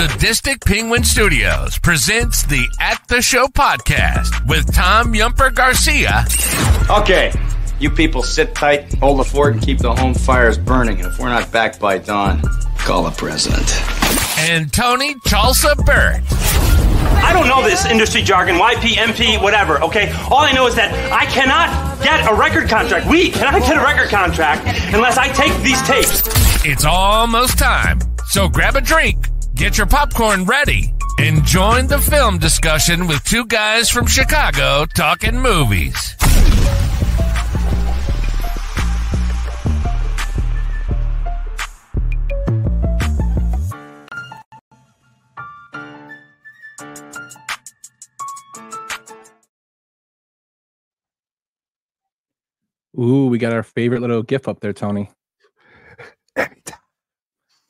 Sadistic Penguin Studios presents the At the Show podcast with Tom Yumper Garcia. Okay, you people sit tight, hold the fort, and keep the home fires burning. And if we're not back by dawn, call the president. And Tony Chalsa Burt. I don't know this industry jargon, YP, MP, whatever, okay? All I know is that I cannot get a record contract. We cannot get a record contract unless I take these tapes. It's almost time. So grab a drink, get your popcorn ready, and join the film discussion with two guys from Chicago talking movies. Ooh, we got our favorite little gif up there, Tony.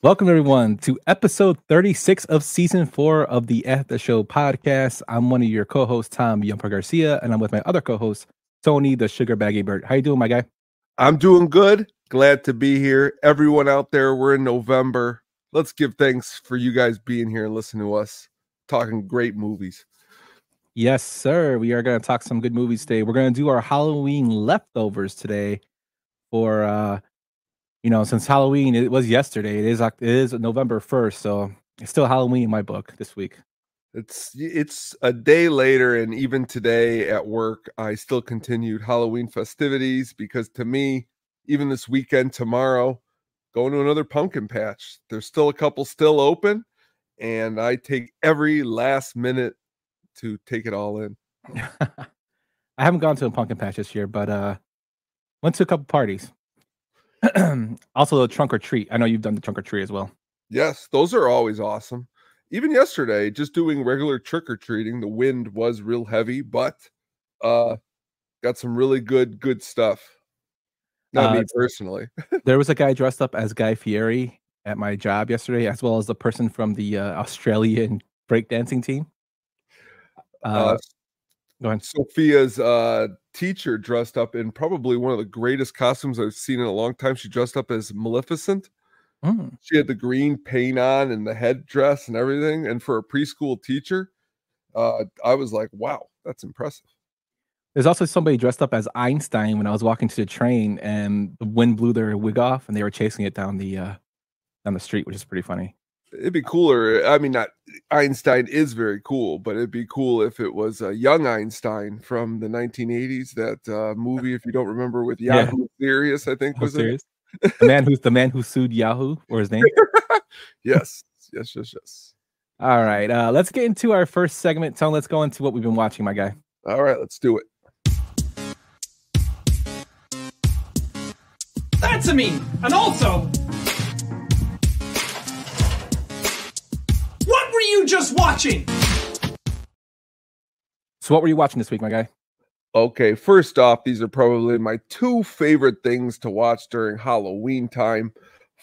Welcome everyone to episode 36 of season four of the At the Show podcast. I'm one of your co-hosts, Tom Yumper Garcia, and I'm with my other co-host, Tony the Sugar Baggy Bird. How you doing, my guy? I'm doing good. Glad to be here. Everyone out there, we're in November. Let's give thanks for you guys being here and listening to us talking great movies. Yes, sir. We are going to talk some good movies today. We're going to do our Halloween leftovers today for uh you know, since Halloween it was yesterday. It is it is November 1st, so it's still Halloween in my book this week. It's it's a day later and even today at work I still continued Halloween festivities because to me even this weekend tomorrow going to another pumpkin patch. There's still a couple still open and I take every last minute to take it all in. I haven't gone to a pumpkin patch this year, but uh went to a couple parties. also the trunk or treat. I know you've done the trunk or treat as well. Yes, those are always awesome. Even yesterday, just doing regular trick or treating, the wind was real heavy, but uh got some really good good stuff. Not uh, me personally. there was a guy dressed up as Guy Fieri at my job yesterday, as well as the person from the uh, Australian breakdancing team. Uh, uh. Sophia's uh, teacher dressed up in probably one of the greatest costumes I've seen in a long time. She dressed up as Maleficent. Mm. She had the green paint on and the headdress and everything. And for a preschool teacher, uh, I was like, wow, that's impressive. There's also somebody dressed up as Einstein when I was walking to the train, and the wind blew their wig off, and they were chasing it down the uh, down the street, which is pretty funny. It'd be cooler. I mean, not Einstein is very cool, but it'd be cool if it was a young Einstein from the 1980s. That uh, movie, if you don't remember, with Yahoo yeah. Serious, I think was serious. it. the man who's the man who sued Yahoo, or his name? yes, yes, yes, yes. All right, uh, let's get into our first segment. Tone, let's go into what we've been watching, my guy. All right, let's do it. That's a me, and also just watching? So, what were you watching this week, my guy? Okay, first off, these are probably my two favorite things to watch during Halloween time.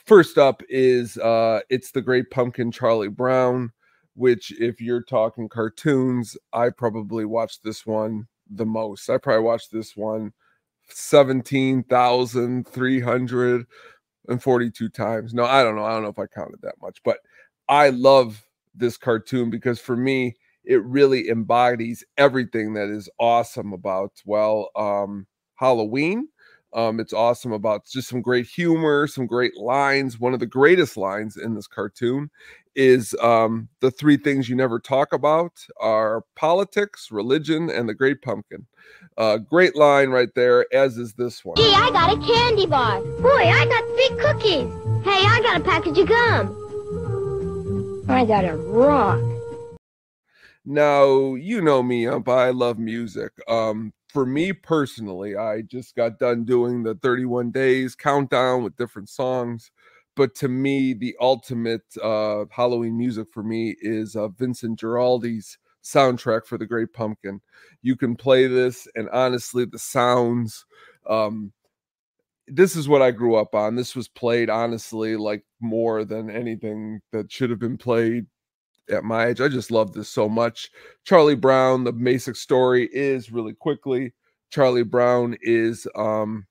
First up is uh It's the Great Pumpkin Charlie Brown, which if you're talking cartoons, I probably watched this one the most. I probably watched this one 17,342 times. No, I don't know. I don't know if I counted that much, but I love this cartoon because for me it really embodies everything that is awesome about well um halloween. Um it's awesome about just some great humor some great lines. One of the greatest lines in this cartoon is um the three things you never talk about are politics religion and the great pumpkin. Uh great line right there as is this one. Gee i got a candy bar. Boy i got three cookies. Hey i got a package of gum I got a rock. Now, you know me, Ump. I love music. Um, for me personally, I just got done doing the 31 days countdown with different songs. But to me, the ultimate uh, Halloween music for me is uh, Vincent Guaraldi's soundtrack for The Great Pumpkin. You can play this, and honestly, the sounds, um, this is what I grew up on. This was played honestly like more than anything that should have been played at my age. I just love this so much. Charlie Brown, the basic story is really quickly. Charlie Brown is um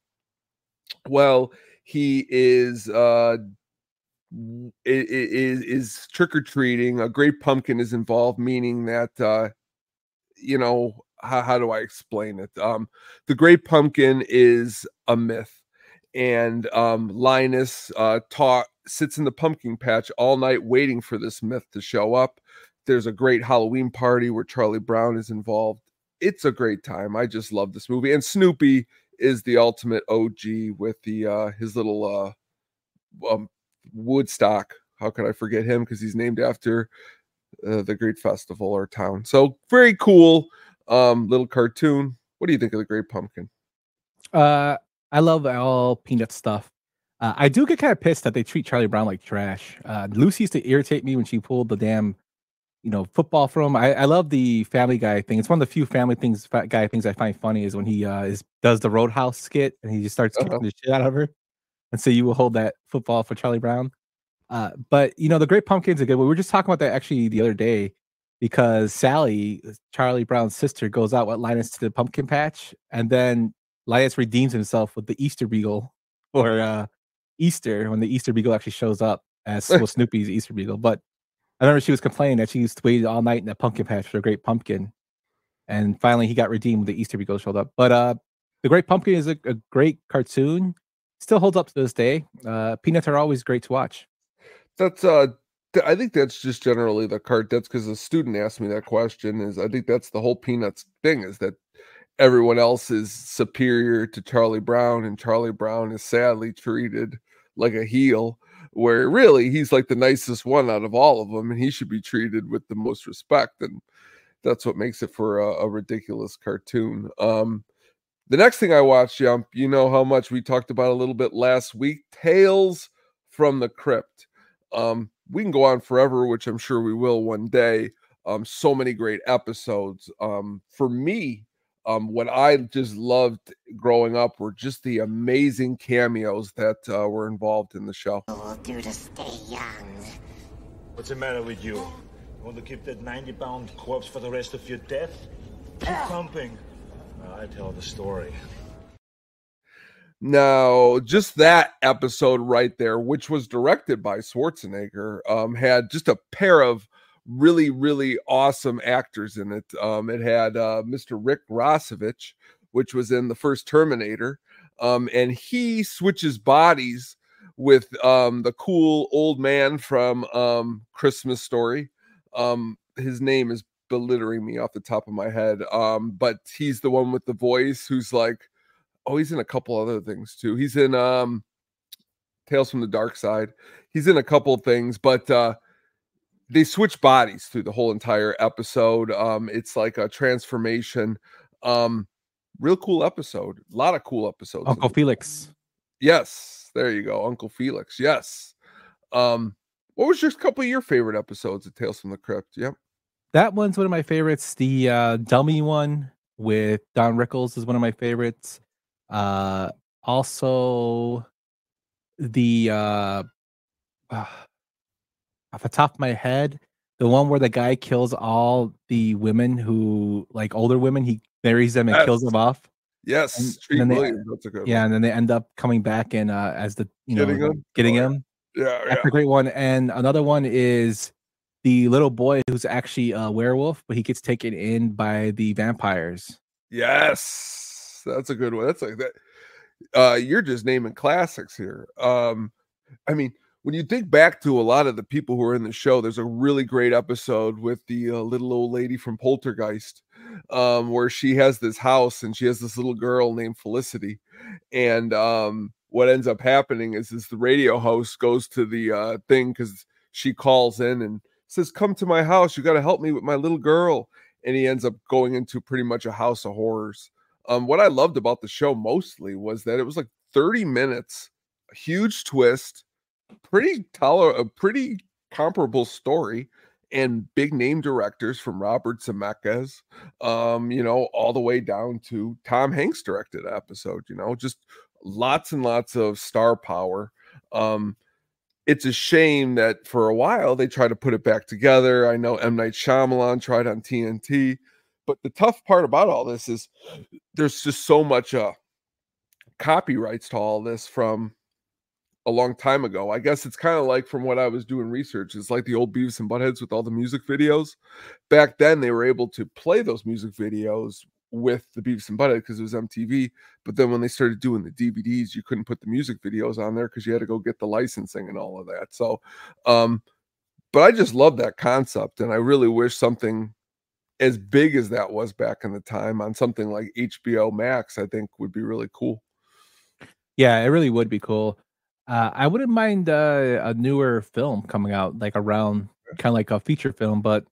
well, he is uh is is trick or treating. A great pumpkin is involved, meaning that uh, you know how, how do I explain it? Um, the great pumpkin is a myth, and um, Linus uh, sits in the pumpkin patch all night waiting for this myth to show up. There's a great Halloween party where Charlie Brown is involved. It's a great time. I just love this movie, and Snoopy is the ultimate OG with the uh, his little uh, um, Woodstock. How could I forget him? Because he's named after uh, the great festival or town. So very cool um, little cartoon. What do you think of the Great Pumpkin? Uh, I love all peanut stuff. Uh, I do get kind of pissed that they treat Charlie Brown like trash. Uh, Lucy used to irritate me when she pulled the damn, you know, football from him. I, I love the Family Guy thing. It's one of the few Family things, Fat Guy things I find funny is when he uh, is does the Roadhouse skit and he just starts kicking Uh-huh. the shit out of her, and so you will hold that football for Charlie Brown. Uh, but you know, the Great Pumpkin's a good one. We were just talking about that actually the other day because Sally, Charlie Brown's sister, goes out with Linus to the pumpkin patch, and then Linus redeems himself with the Easter Beagle for uh, Easter when the Easter Beagle actually shows up as well, Snoopy's Easter Beagle. But I remember she was complaining that she used to wait all night in that pumpkin patch for a Great Pumpkin, and finally he got redeemed. when The Easter Beagle showed up. But uh, the Great Pumpkin is a, a great cartoon. Still holds up to this day. Uh, Peanuts are always great to watch. That's uh I think that's just generally the cart. That's because a student asked me that question. Is I think that's the whole Peanuts thing is that everyone else is superior to Charlie Brown, and Charlie Brown is sadly treated like a heel, where really he's like the nicest one out of all of them, and he should be treated with the most respect. And that's what makes it for a, a ridiculous cartoon. Um, the next thing I watched, Jump, you know how much we talked about a little bit last week Tales from the Crypt. Um, we can go on forever, which I'm sure we will one day. Um, so many great episodes. Um, for me, um, what I just loved growing up were just the amazing cameos that uh, were involved in the show. will do to stay young. What's the matter with you? You want to keep that 90 pound corpse for the rest of your death? Keep pumping. I tell the story. Now, just that episode right there, which was directed by Schwarzenegger, um, had just a pair of really, really awesome actors in it. Um, it had uh, Mr. Rick Rossovich, which was in the first Terminator, um, and he switches bodies with um, the cool old man from um, Christmas Story. Um, his name is belittling me off the top of my head, um, but he's the one with the voice who's like oh he's in a couple other things too he's in um tales from the dark side he's in a couple things but uh they switch bodies through the whole entire episode um it's like a transformation um real cool episode a lot of cool episodes Uncle. Felix. yes there you go uncle felix yes um what was just a couple of your favorite episodes of tales from the crypt yep That one's one of my favorites. The uh, dummy one with Don Rickles is one of my favorites. Uh, also, the uh, uh, off the top of my head, the one where the guy kills all the women who like older women. He marries them and kills them off. yes And- Treat and then they- Williams, that's a good Yeah, one. and then they end up coming back and uh, as the you know Getting 'em? getting Oh, yeah. him. yeah yeah That's a great one. And another one is the little boy who's actually a werewolf, but he gets taken in by the vampires. Yes, that's a good one. That's like that. Uh, you're just naming classics here. Um, I mean, when you think back to a lot of the people who are in the show, there's a really great episode with the uh, little old lady from Poltergeist, um, where she has this house and she has this little girl named Felicity, and um, what ends up happening is, is the radio host goes to the uh, thing because she calls in and says, "Come to my house. You got to help me with my little girl." and he ends up going into pretty much a house of horrors. Um, what I loved about the show mostly was that it was like 30 minutes, a huge twist, pretty toler- a pretty comparable story, and big name directors from Robert Zemeckis, um, you know, all the way down to Tom Hanks directed episode, you know, just lots and lots of star power. Um, it's a shame that for a while they tried to put it back together. I know M. Night Shyamalan tried on TNT, but the tough part about all this is there's just so much uh copyrights to all this from a long time ago. I guess it's kind of like from what I was doing research, it's like the old Beavis and Buttheads with all the music videos. Back then, they were able to play those music videos with the Beavis and Butthead because it was MTV. But then when they started doing the DVDs, you couldn't put the music videos on there because you had to go get the licensing and all of that. So, um, but I just love that concept, and I really wish something as big as that was back in the time on something like HBO Max, I think would be really cool. Yeah, it really would be cool. Uh, I wouldn't mind uh, a newer film coming out, like around kind of like a feature film, but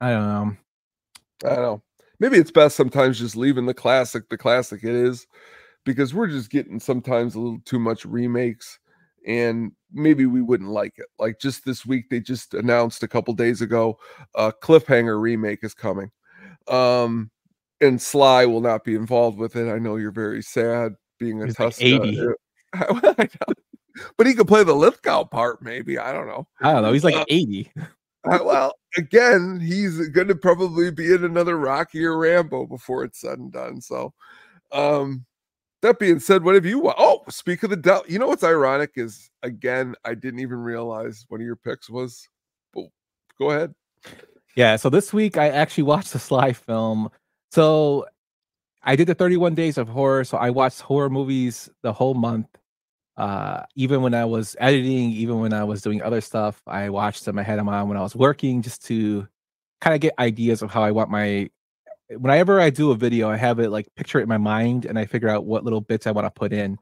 I don't know. I don't know. Maybe it's best sometimes just leaving the classic the classic it is because we're just getting sometimes a little too much remakes and maybe we wouldn't like it. Like just this week, they just announced a couple days ago a cliffhanger remake is coming. Um, and Sly will not be involved with it. I know you're very sad being a Tusk. Like 80. but he could play the Lithgow part, maybe. I don't know. I don't know. He's like Uh, 80. Uh, well, again, he's going to probably be in another Rocky or Rambo before it's said and done. So, um, that being said, what have you? wa- Oh, speak of the devil. You know what's ironic is again, I didn't even realize one of your picks was. Well, go ahead. Yeah, so this week I actually watched the Sly film. So I did the 31 days of horror. So I watched horror movies the whole month. Uh, even when I was editing, even when I was doing other stuff, I watched them. I had them on when I was working just to kind of get ideas of how I want my. Whenever I do a video, I have it like picture it in my mind and I figure out what little bits I want to put in.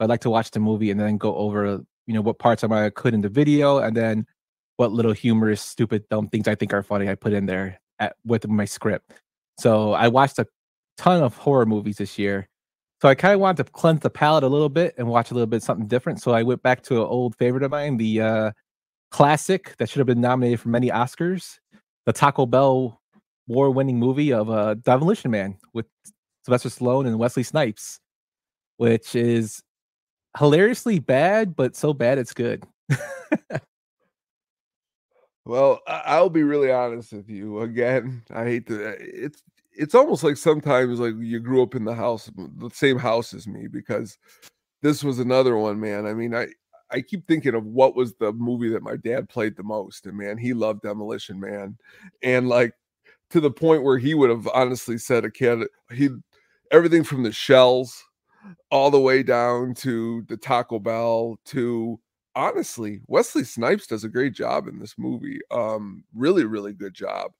I'd like to watch the movie and then go over, you know, what parts I might put in the video and then what little humorous, stupid, dumb things I think are funny I put in there at, with my script. So I watched a ton of horror movies this year. So I kind of wanted to cleanse the palate a little bit and watch a little bit something different. So I went back to an old favorite of mine, the uh, classic that should have been nominated for many Oscars, the Taco Bell war-winning movie of uh, Demolition Man with Sylvester Stallone and Wesley Snipes, which is hilariously bad, but so bad it's good. Well, I'll be really honest with you. Again, I hate to. It's it's almost like sometimes like you grew up in the house, the same house as me, because this was another one, man. I mean, I I keep thinking of what was the movie that my dad played the most, and man, he loved Demolition Man, and like to the point where he would have honestly said a kid he everything from the shells all the way down to the Taco Bell to honestly, Wesley Snipes does a great job in this movie. Um, really, really good job.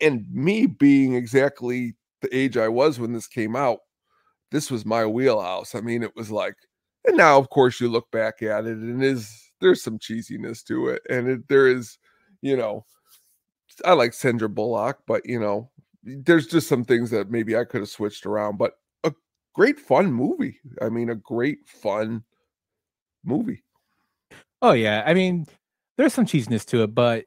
And me being exactly the age I was when this came out, this was my wheelhouse. I mean, it was like, and now of course you look back at it and is there's some cheesiness to it, and it, there is, you know, I like Sandra Bullock, but you know, there's just some things that maybe I could have switched around, but a great fun movie. I mean, a great fun movie. Oh yeah, I mean, there's some cheesiness to it, but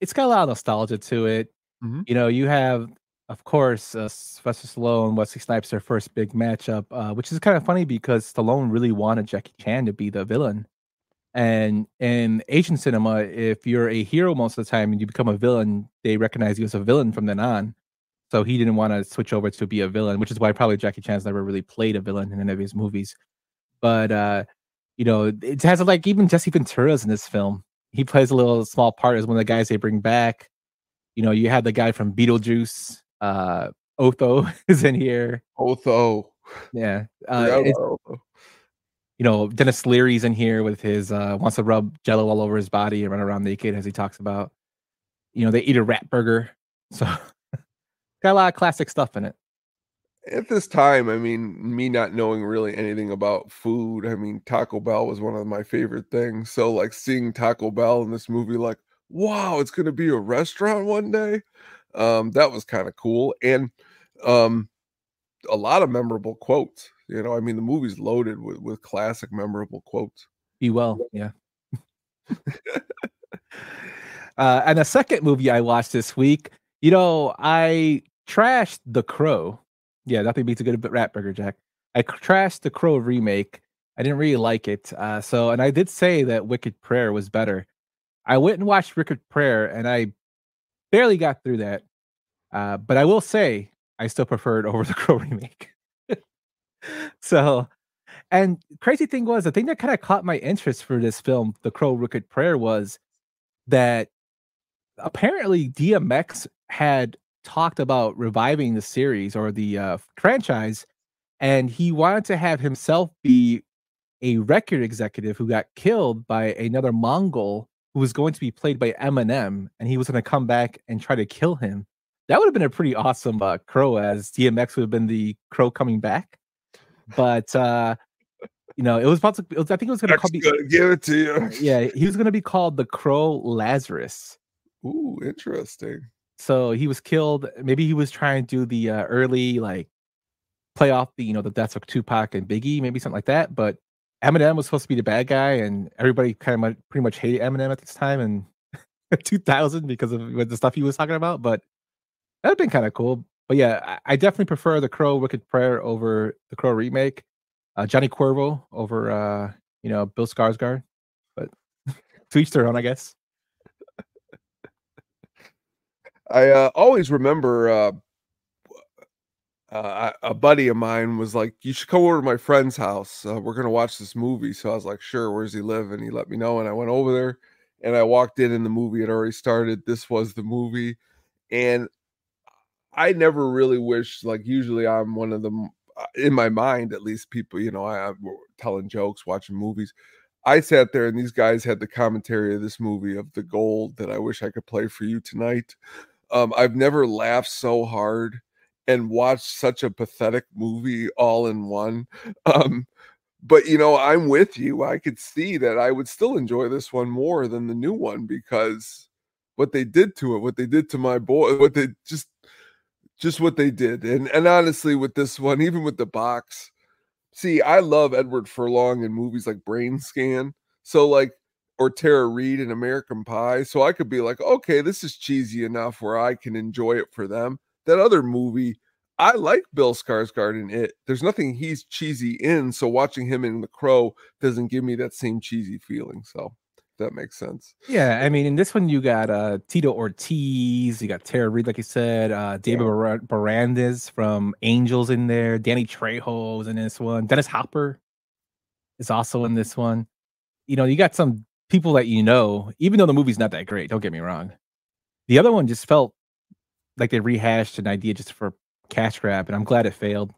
it's got a lot of nostalgia to it. Mhm. You know, you have, of course, uh, Sylvester Stallone, Wesley Snipes, their first big matchup, uh, which is kind of funny because Stallone really wanted Jackie Chan to be the villain. And in Asian cinema, if you're a hero most of the time and you become a villain, they recognize you as a villain from then on. So he didn't want to switch over to be a villain, which is why probably Jackie Chan's never really played a villain in any of his movies. But uh, you know, it has like even Jesse Ventura's in this film. He plays a little small part as one of the guys they bring back. You know, you have the guy from Beetlejuice, uh, Otho is in here. Otho. Yeah. Uh, I it's- love Otho. you know, Denis Leary's in here with his uh wants to rub jello all over his body and run around naked as he talks about. You know, they eat a rat burger. So got a lot of classic stuff in it. at this time, I mean, me not knowing really anything about food, I mean, Taco Bell was one of my favorite things. So, like, seeing Taco Bell in this movie, like, wow, it's going to be a restaurant one day. Um, that was kind of cool. And um, a lot of memorable quotes. You know, I mean, the movie's loaded with, with classic, memorable quotes. Be well, yeah. uh, and the second movie I watched this week, you know, I trashed The Crow. Yeah, nothing beats a good rat burger, Jack. I trashed The Crow remake. I didn't really like it. Uh, so, and I did say that Wicked Prayer was better. I went and watched Wicked Prayer, and I barely got through that. Uh, but I will say, I still prefer it over The Crow remake. so, And crazy thing was the thing that kind of caught my interest for this film, The Crow Wicked Prayer, was that apparently DMX had talked about reviving the series or the uh, franchise, and he wanted to have himself be a record executive who got killed by another Mongol who was going to be played by Eminem, and he was going to come back and try to kill him. That would have been a pretty awesome uh, crow, as DMX would have been the crow coming back. But uh, you know, it was about to. Was, I think it was going to be. Give it to you. Yeah, he was going to be called the Crow Lazarus. Ooh, interesting. So he was killed. Maybe he was trying to do the uh, early like play off the you know the deaths of Tupac and Biggie, maybe something like that. But Eminem was supposed to be the bad guy, and everybody kind of pretty much hated Eminem at this time in 2000 because of the stuff he was talking about. But that'd been kind of cool. But yeah, I, I, definitely prefer the Crow Wicked Prayer over the Crow remake. Uh, Johnny Cuervo over uh, you know Bill Skarsgård, but to each their own, I guess. I uh, always remember uh, a buddy of mine was like, "You should come over to my friend's house. Uh, we're gonna watch this movie." So I was like, "Sure." Where's he live? And he let me know, and I went over there, and I walked in, and the movie had already started. This was the movie, and I never really wish. Like usually, I'm one of them uh, in my mind, at least. People, you know, I, I'm telling jokes, watching movies. I sat there, and these guys had the commentary of this movie of the gold that I wish I could play for you tonight. Um, I've never laughed so hard and watch such a pathetic movie all in one. Um, but you know, I'm with you. I could see that I would still enjoy this one more than the new one because what they did to it, what they did to my boy, what they just just what they did. And and honestly, with this one, even with the box, see, I love Edward Furlong in movies like Brain Scan. So like or Tara Reid in American Pie. So I could be like, okay, this is cheesy enough where I can enjoy it for them. That other movie, I like Bill Skarsgård in it. There's nothing he's cheesy in, so watching him in The Crow doesn't give me that same cheesy feeling. So that makes sense. Yeah, I mean, in this one you got uh Tito Ortiz, you got Tara Reid, like you said, uh David yeah. Boreanaz from Angels in there, Danny Trejo is in this one, Dennis Hopper is also in this one. You know, you got some people that you know, even though the movie's not that great, don't get me wrong. The other one just felt like they rehashed an idea just for cash grab, and I'm glad it failed.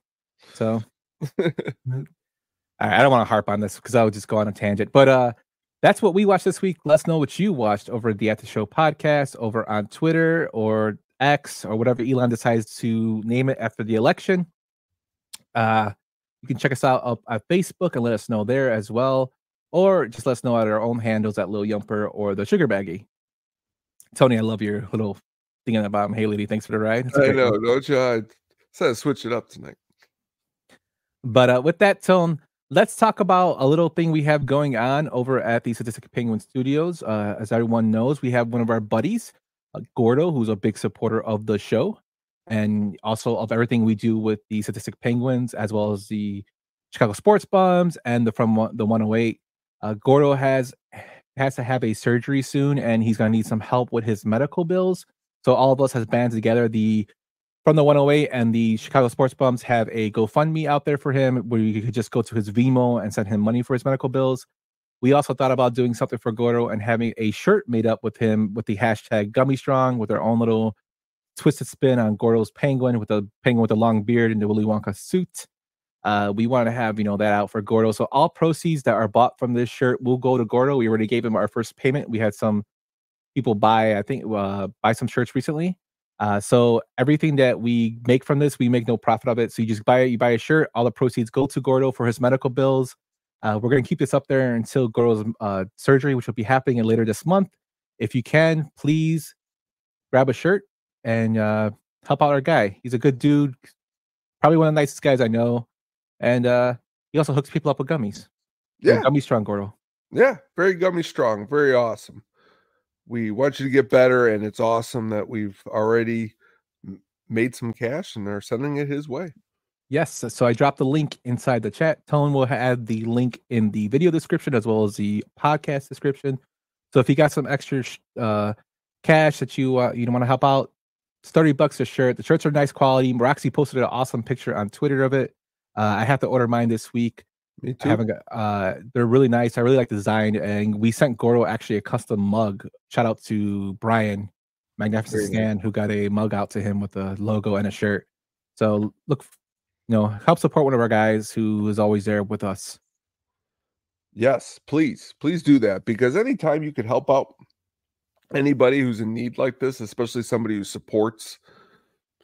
So I don't want to harp on this because I would just go on a tangent. But uh that's what we watched this week. Let us know what you watched over the At the Show podcast, over on Twitter or X or whatever Elon decides to name it after the election. Uh you can check us out up at Facebook and let us know there as well or just let us know at our own handles at Lil Yumper or the Sugar Baggy. Tony, I love your little thing in the bottom. Hey, lady, thanks for the ride. I know, one. don't you? I said switch it up tonight. But uh, with that tone, let's talk about a little thing we have going on over at the Sadistic Penguin Studios. Uh, as everyone knows, we have one of our buddies, uh, Gordo, who's a big supporter of the show and also of everything we do with the Sadistic Penguins, as well as the Chicago Sports Bums and the From the 108 uh, Gordo has has to have a surgery soon, and he's going to need some help with his medical bills. So all of us has banded together. The from the 108 and the Chicago Sports Bums have a GoFundMe out there for him, where you could just go to his Venmo and send him money for his medical bills. We also thought about doing something for Gordo and having a shirt made up with him with the hashtag Gummy Strong with our own little twisted spin on Gordo's penguin with the penguin with the long beard and the Willy Wonka suit. Uh, we want to have you know that out for Gordo. So all proceeds that are bought from this shirt will go to Gordo. We already gave him our first payment. We had some people buy, I think, uh, buy some shirts recently. Uh, so everything that we make from this, we make no profit of it. So you just buy it, you buy a shirt. All the proceeds go to Gordo for his medical bills. Uh, we're going to keep this up there until Gordo's uh, surgery, which will be happening later this month. If you can, please grab a shirt and uh, help out our guy. He's a good dude, probably one of the nicest guys I know and uh he also hooks people up with gummies. Yeah, gummy strong, Gordo. Yeah, very gummy strong, very awesome. We want you to get better, and it's awesome that we've already made some cash and they're sending it his way. Yes, so I dropped the link inside the chat. Tone will add the link in the video description as well as the podcast description. So if you got some extra uh, cash that you uh, you want to help out, thirty bucks a shirt. The shirts are nice quality. Roxy posted an awesome picture on Twitter of it. Uh, I have to order mine this week. Me I haven't got. Uh, they're really nice. I really like the design, and we sent Gordo actually a custom mug. Shout out to Brian, Magnificent Very nice. Scan, who got a mug out to him with a logo and a shirt. So look, you know, help support one of our guys who is always there with us. Yes, please, please do that because anytime you could help out anybody who's in need like this, especially somebody who supports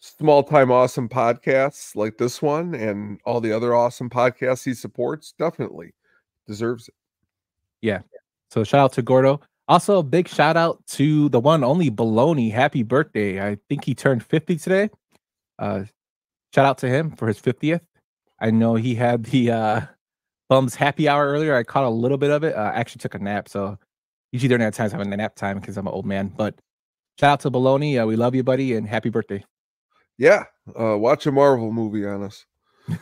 small time awesome podcasts like this one and all the other awesome podcasts he supports, definitely deserves it. Yeah. So shout out to Gordo. Also, a big shout out to the one only Baloney. Happy birthday. I think he turned 50 today. Uh shout out to him for his 50th. I know he had the uh Bums happy hour earlier. I caught a little bit of it. Uh, I actually took a nap, so usually during that time I'm having a nap time because I'm an old man. But shout out to Baloney. Uh, we love you, buddy, and happy birthday. Yeah, uh, watch a Marvel movie on us.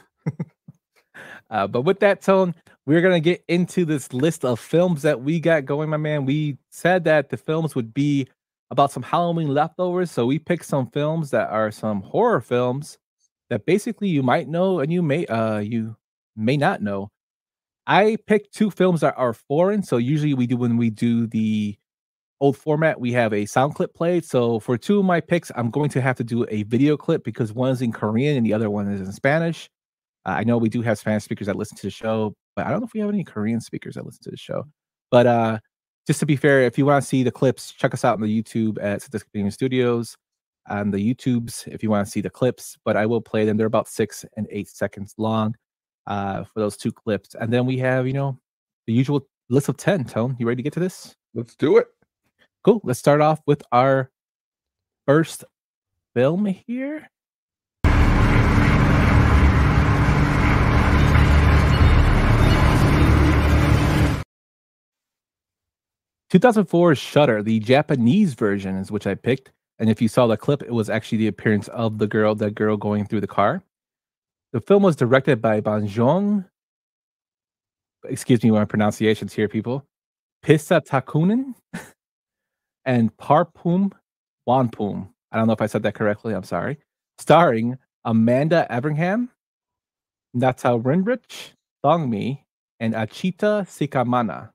Uh, but with that tone, we're gonna get into this list of films that we got going, my man. We said that the films would be about some Halloween leftovers, so we picked some films that are some horror films that basically you might know and you may uh you may not know. I picked two films that are foreign, so usually we do when we do the old format, we have a sound clip played. So for two of my picks, I'm going to have to do a video clip because one is in Korean and the other one is in Spanish. Uh, I know we do have Spanish speakers that listen to the show, but I don't know if we have any Korean speakers that listen to the show. But uh, just to be fair, if you want to see the clips, check us out on the YouTube at Sadistic Gaming Studios on the YouTubes if you want to see the clips. But I will play them. They're about six and eight seconds long uh, for those two clips. And then we have, you know, the usual list of 10. Tone, you ready to get to this? Let's do it. Cool. Let's start off with our first film here. 2004 Shutter, the Japanese version is which I picked. And if you saw the clip, it was actually the appearance of the girl, that girl going through the car. The film was directed by Banjong. Excuse me my pronunciations here, people. Pissa Takunen and Parpum Wanpum. I don't know if I said that correctly. I'm sorry. Starring Amanda Everingham, Nata Rinrich, Thongmi, and Achita Sikamana.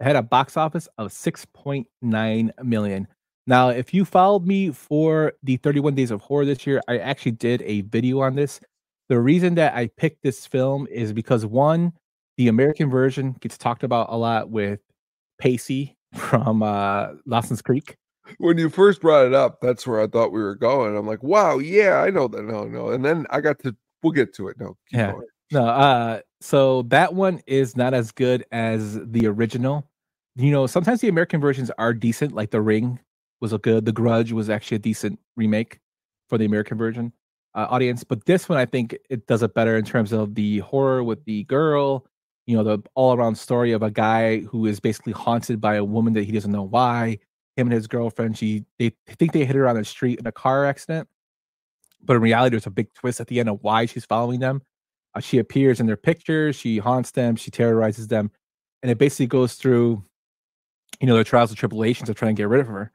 It had a box office of 6.9 million. Now, if you followed me for the 31 Days of Horror this year, I actually did a video on this. The reason that I picked this film is because one, the American version gets talked about a lot with Pacey from uh, Dawson's Creek. When you first brought it up, that's where I thought we were going. I'm like, wow, yeah, I know that. No, no. And then I got to, we'll get to it. No, keep Yeah. going. No, uh, so that one is not as good as the original. You know, sometimes the American versions are decent, like The Ring was a good, The Grudge was actually a decent remake for the American version uh, audience. But this one, I think it does it better in terms of the horror with the girl, you know, the all around story of a guy who is basically haunted by a woman that he doesn't know why. Him and his girlfriend, she they think they hit her on the street in a car accident, but in reality, there's a big twist at the end of why she's following them. Uh, she appears in their pictures, she haunts them, she terrorizes them, and it basically goes through, you know, their trials and tribulations of trying to get rid of her.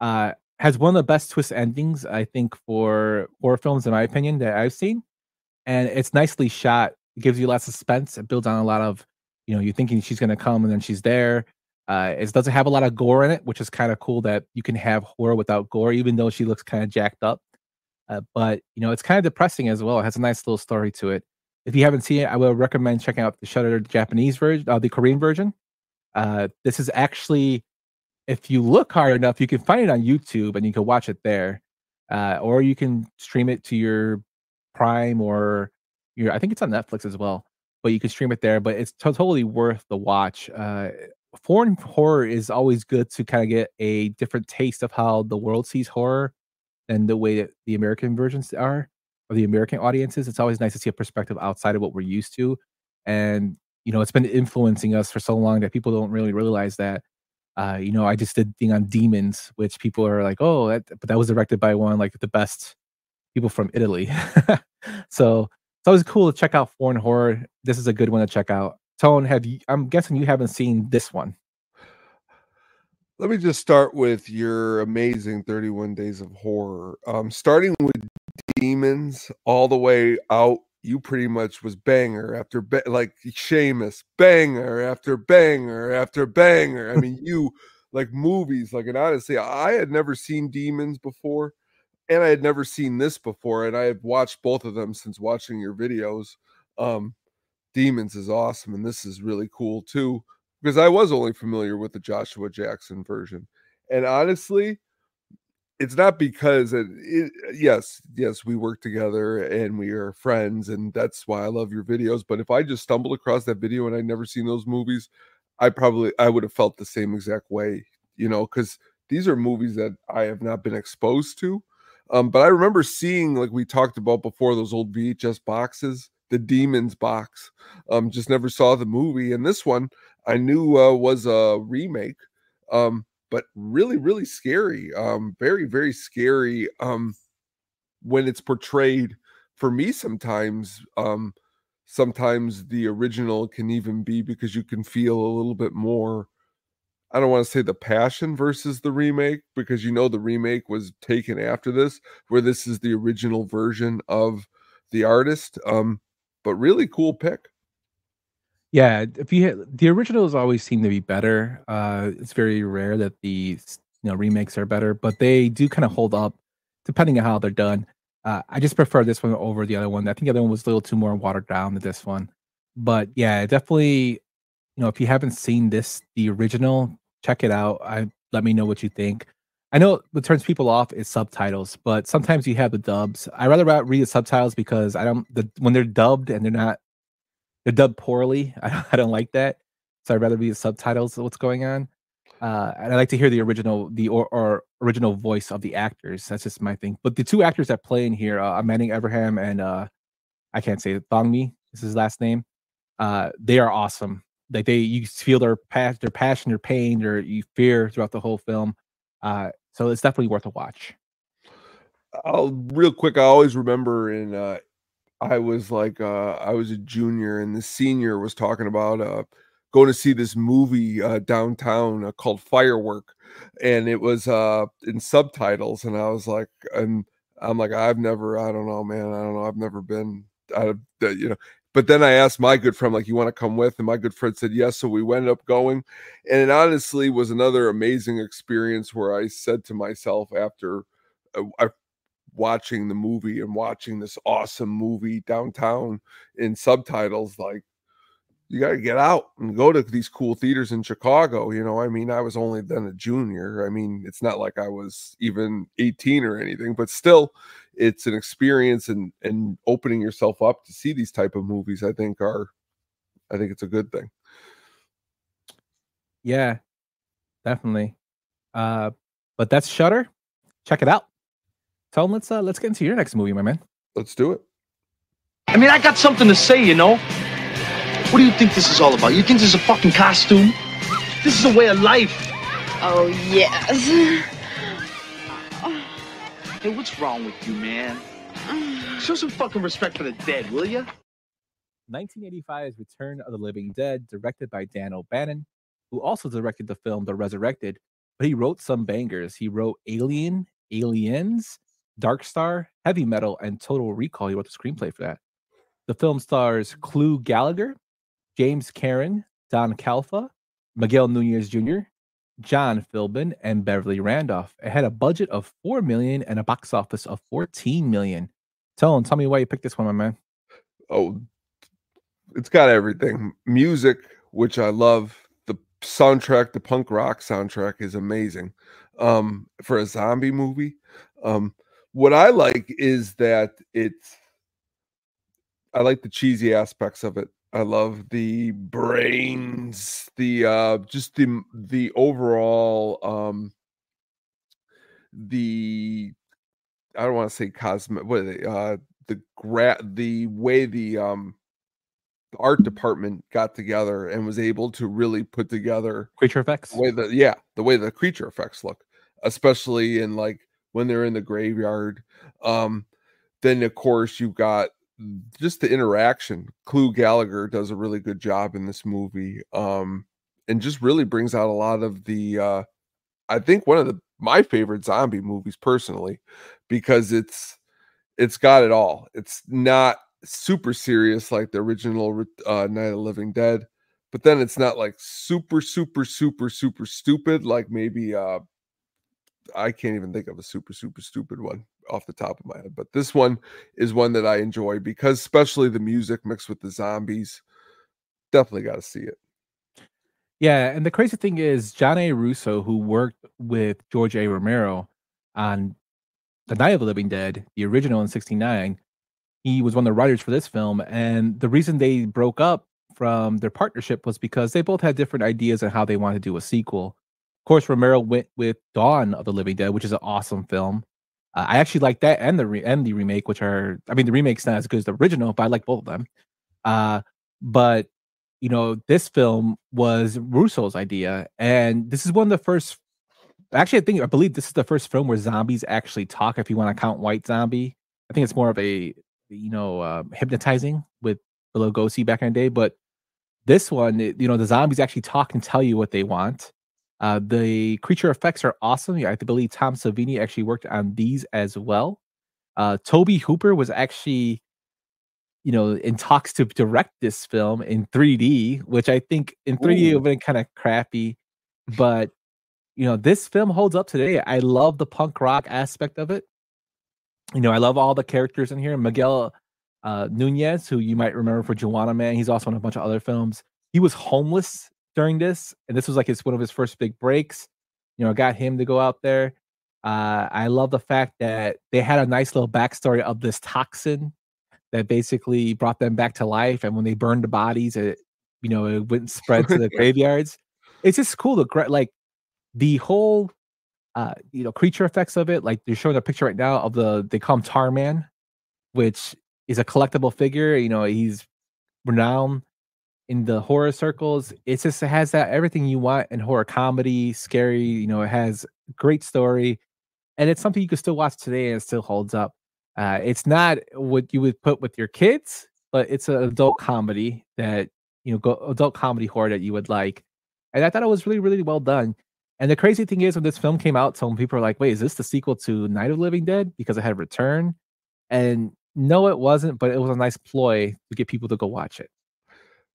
Uh, has one of the best twist endings, I think, for horror films, in my opinion, that I've seen. And it's nicely shot. It gives you lots of suspense. It builds on a lot of, you know, you're thinking she's going to come and then she's there. Uh, it doesn't have a lot of gore in it, which is kind of cool that you can have horror without gore, even though she looks kind of jacked up. Uh, but you know, it's kind of depressing as well. It has a nice little story to it. If you haven't seen it, I will recommend checking out the Shutter Japanese version, uh, the Korean version. Uh, this is actually, if you look hard enough, you can find it on YouTube and you can watch it there, uh, or you can stream it to your Prime or your. I think it's on Netflix as well, but you can stream it there. But it's to- totally worth the watch. Uh, foreign horror is always good to kind of get a different taste of how the world sees horror than the way that the American versions are or the American audiences. It's always nice to see a perspective outside of what we're used to. And, you know, it's been influencing us for so long that people don't really realize that. Uh, you know, I just did thing on demons, which people are like, oh, that, but that was directed by one like the best people from Italy. so it's always cool to check out foreign horror. This is a good one to check out. Tone, have you? I'm guessing you haven't seen this one. Let me just start with your amazing 31 Days of Horror. Um, starting with demons all the way out you pretty much was banger after ba- like Seamus banger after banger after banger. I mean, you like movies like and honestly, I had never seen Demons before, and I had never seen this before, and I had watched both of them since watching your videos. Um, Demons is awesome, and this is really cool too because I was only familiar with the Joshua Jackson version, and honestly, it's not because it, it, yes yes we work together and we are friends and that's why i love your videos but if i just stumbled across that video and i'd never seen those movies i probably i would have felt the same exact way you know because these are movies that i have not been exposed to um but i remember seeing like we talked about before those old vhs boxes the demons box um just never saw the movie and this one i knew uh, was a remake um but really really scary um very very scary um when it's portrayed for me sometimes um sometimes the original can even be because you can feel a little bit more I don't want to say the passion versus the remake because you know the remake was taken after this where this is the original version of the artist um but really cool pick Yeah, if you the originals always seem to be better. Uh, it's very rare that the you know remakes are better, but they do kind of hold up depending on how they're done. Uh, I just prefer this one over the other one. I think the other one was a little too more watered down than this one. But yeah, definitely, you know, if you haven't seen this, the original, check it out. I let me know what you think. I know what turns people off is subtitles, but sometimes you have the dubs. I rather ra- read the subtitles because I don't the when they're dubbed and they're not they're dubbed poorly. I don't, I don't like that. So I'd rather read the subtitles of what's going on. Uh, and I like to hear the original, the or, or original voice of the actors. That's just my thing. But the two actors that play in here, uh, Manning Abraham and uh, I can't say it, is his last name. Uh, they are awesome. Like they, you feel their past, their passion, their pain, their you fear throughout the whole film. Uh, so it's definitely worth a watch. I'll real quick. I always remember in uh, I was like uh, I was a junior and the senior was talking about uh, going to see this movie uh, downtown uh, called Firework, and it was uh, in subtitles, and I was like, and I'm like, I've never, I don't know, man, I don't know, I've never been, out of the, you know. But then I asked my good friend, like, you want to come with? And my good friend said yes. So we ended up going. And it honestly was another amazing experience where I said to myself after uh, watching the movie and watching this awesome movie downtown in subtitles like you got to get out and go to these cool theaters in Chicago you know I mean I was only then a junior I mean it's not like I was even 18 or anything but still it's an experience and and opening yourself up to see these type of movies I think are I think it's a good thing Yeah, definitely. Uh, but that's Shutter. Check it out. Tell them let's uh, let's get into your next movie, my man. let's do it I mean, I got something to say, you know? What do you think this is all about? You think this is a fucking costume? This is a way of life. Oh, yes. Hey, what's wrong with you, man? Show some fucking respect for the dead, will you? 1985's Return of the Living Dead, directed by Dan O'Bannon, who also directed the film The Resurrected, but he wrote some bangers. He wrote Alien, Aliens, Dark Star, Heavy Metal, and Total Recall. He wrote the screenplay for that. The film stars Clu Gulager, James Karen, Don Calfa, Miguel Nunez Jr., John Philbin, and Beverly Randolph. It had a budget of four million and a box office of 14 million. Tell him, tell me why you picked this one, my man. oh it's got everything music which i love the soundtrack the punk rock soundtrack is amazing um for a zombie movie um what i like is that it's i like the cheesy aspects of it i love the brains the uh just the the overall um the i don't want to say cosmetic what are they uh the gra- the way the um the art department got together and was able to really put together Creature effects. the way that yeah the way the creature effects look especially in like when they're in the graveyard um then of course you've got just the interaction clu gulager does a really good job in this movie um and just really brings out a lot of the uh i think one of the my favorite zombie movies personally because it's it's got it all it's not super serious like the original uh, Night of Living Dead, but then it's not like super, super, super, super stupid. Like maybe uh, I can't even think of a super, super stupid one off the top of my head. But this one is one that I enjoy because, especially the music mixed with the zombies, definitely got to see it. Yeah, and the crazy thing is, John A. Russo, who worked with George A. Romero on The Night of the Living Dead, the original in '69, he was one of the writers for this film. And the reason they broke up from their partnership was because they both had different ideas on how they wanted to do a sequel. Of course, Romero went with Dawn of the Living Dead, which is an awesome film. Uh, I actually like that and the re- and the remake, which are I mean the remake's not as good as the original, but I like both of them. Uh, but you know, this film was Russo's idea, and this is one of the first. Actually, I think I believe this is the first film where zombies actually talk. If you want to count White Zombie, I think it's more of a you know uh, hypnotizing with Bela Lugosi back in the day. But this one, you know, the zombies actually talk and tell you what they want. Uh, the creature effects are awesome. I believe Tom Savini actually worked on these as well. Uh, Tobe Hooper was actually you know, in talks to direct this film in 3D, which I think in 3D Ooh. it would have been kind of crappy. But you know, this film holds up today. I love the punk rock aspect of it. You know, I love all the characters in here. Miguel uh, Nunez, who you might remember for Juwanna Mann, he's also in a bunch of other films. He was homeless during this, and this was like his one of his first big breaks. You know, got him to go out there. Uh, I love the fact that they had a nice little backstory of this toxin that basically brought them back to life. And when they burned the bodies, it you know it went and spread to the graveyards. It's just cool to like the whole uh you know creature effects of it. Like they're showing a picture right now of the they call him Tarman, which is a collectible figure. You know he's renowned in the horror circles. It just has that everything you want in horror comedy, scary. You know it has great story, and it's something you can still watch today and it still holds up. Uh, it's not what you would put with your kids, but it's an adult comedy that you know, go, adult comedy horror that you would like. And I thought it was really, really well done. And the crazy thing is, when this film came out, some people are like, "Wait, is this the sequel to Night of the Living Dead?" Because it had Return, and no, it wasn't. But it was a nice ploy to get people to go watch it.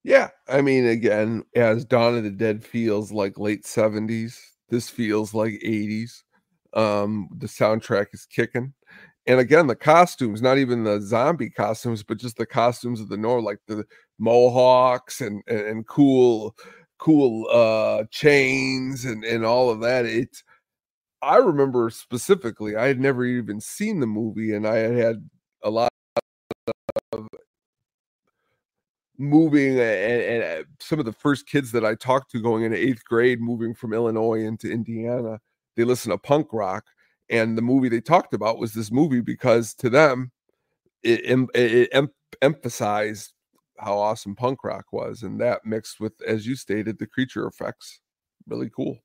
Yeah, I mean, again, as Dawn of the Dead feels like late seventies, this feels like eighties. Um, the soundtrack is kicking and again the costumes not even the zombie costumes but just the costumes of the north like the mohawks and and, and cool cool uh chains and and all of that it's i remember specifically i had never even seen the movie and i had had a lot of moving and, and, some of the first kids that i talked to going into eighth grade moving from illinois into indiana they listen to punk rock and the movie they talked about was this movie because to them it, it, it em- emphasized how awesome punk rock was and that mixed with as you stated the creature effects. Really cool.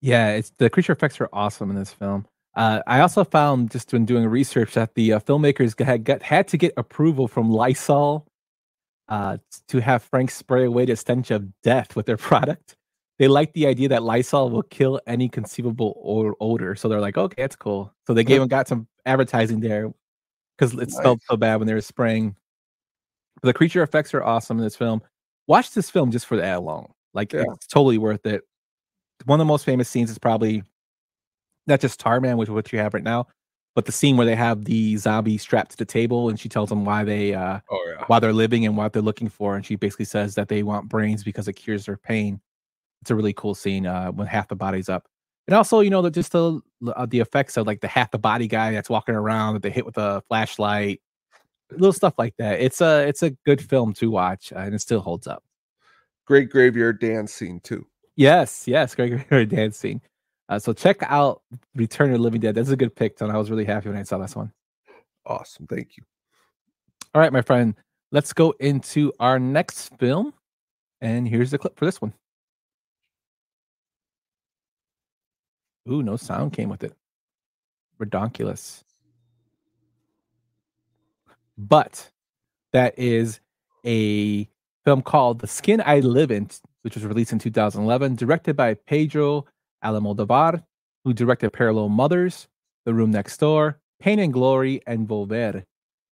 Yeah it's the creature effects are awesome in this film. Uh, I also found just when doing research that the uh, filmmakers had got, had to get approval from Lysol uh, to have Frank spray away the stench of death with their product they like the idea that Lysol will kill any conceivable or odor. So they're like, okay, that's cool. So they gave them got some advertising there because it nice. smelled so bad when they were spraying. The creature effects are awesome in this film. Watch this film just for that alone. Like yeah. it's totally worth it. One of the most famous scenes is probably not just Tarman, which is what you have right now, but the scene where they have the zombie strapped to the table and she tells them why they uh oh, yeah. why they're living and what they're looking for. And she basically says that they want brains because it cures their pain it's a really cool scene uh, when half the body's up. And also, you know, the, just the uh, the effects of like the half the body guy that's walking around that they hit with a flashlight, little stuff like that. It's a it's a good film to watch, uh, and it still holds up. Great graveyard dance scene too. Yes, yes, great graveyard dance scene. Uh, so check out Return of the Living Dead. That's a good pick, and I was really happy when I saw this one. Awesome, thank you. All right, my friend, let's go into our next film, and here's the clip for this one. Ooh, no sound came with it. Redonkulous. But that is a film called The Skin I Live In, which was released in 2011, directed by Pedro Almodovar, who directed Parallel Mothers, The Room Next Door, Pain and Glory, and Volver.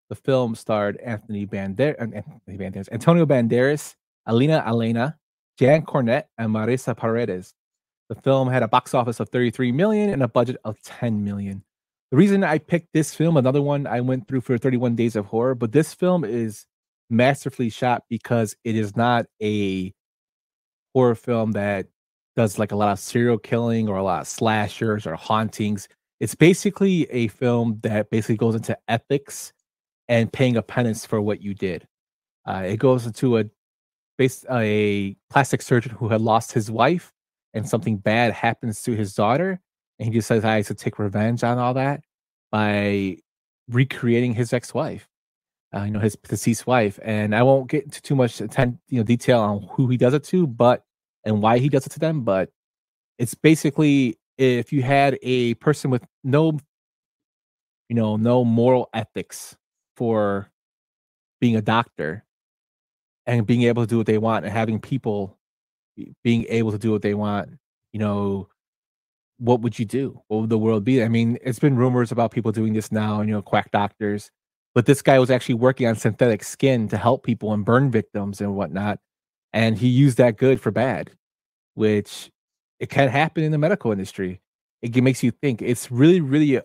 The film starred Anthony Banderas, uh, Anthony Banderas Antonio Banderas, Alina Alena, Jan Cornet, and Marisa Paredes. The film had a box office of 33 million and a budget of 10 million. The reason I picked this film, another one I went through for 31 Days of Horror, but this film is masterfully shot because it is not a horror film that does like a lot of serial killing or a lot of slashers or hauntings. It's basically a film that basically goes into ethics and paying a penance for what you did. Uh, it goes into a base a plastic surgeon who had lost his wife and something bad happens to his daughter and he decides to take revenge on all that by recreating his ex-wife uh, you know his deceased wife and i won't get into too much you know detail on who he does it to but and why he does it to them but it's basically if you had a person with no you know no moral ethics for being a doctor and being able to do what they want and having people being able to do what they want you know what would you do? What would the world be? I mean it's been rumors about people doing this now and you know quack doctors but this guy was actually working on synthetic skin to help people and burn victims and whatnot and he used that good for bad which it can happen in the medical industry. It makes you think. It's really really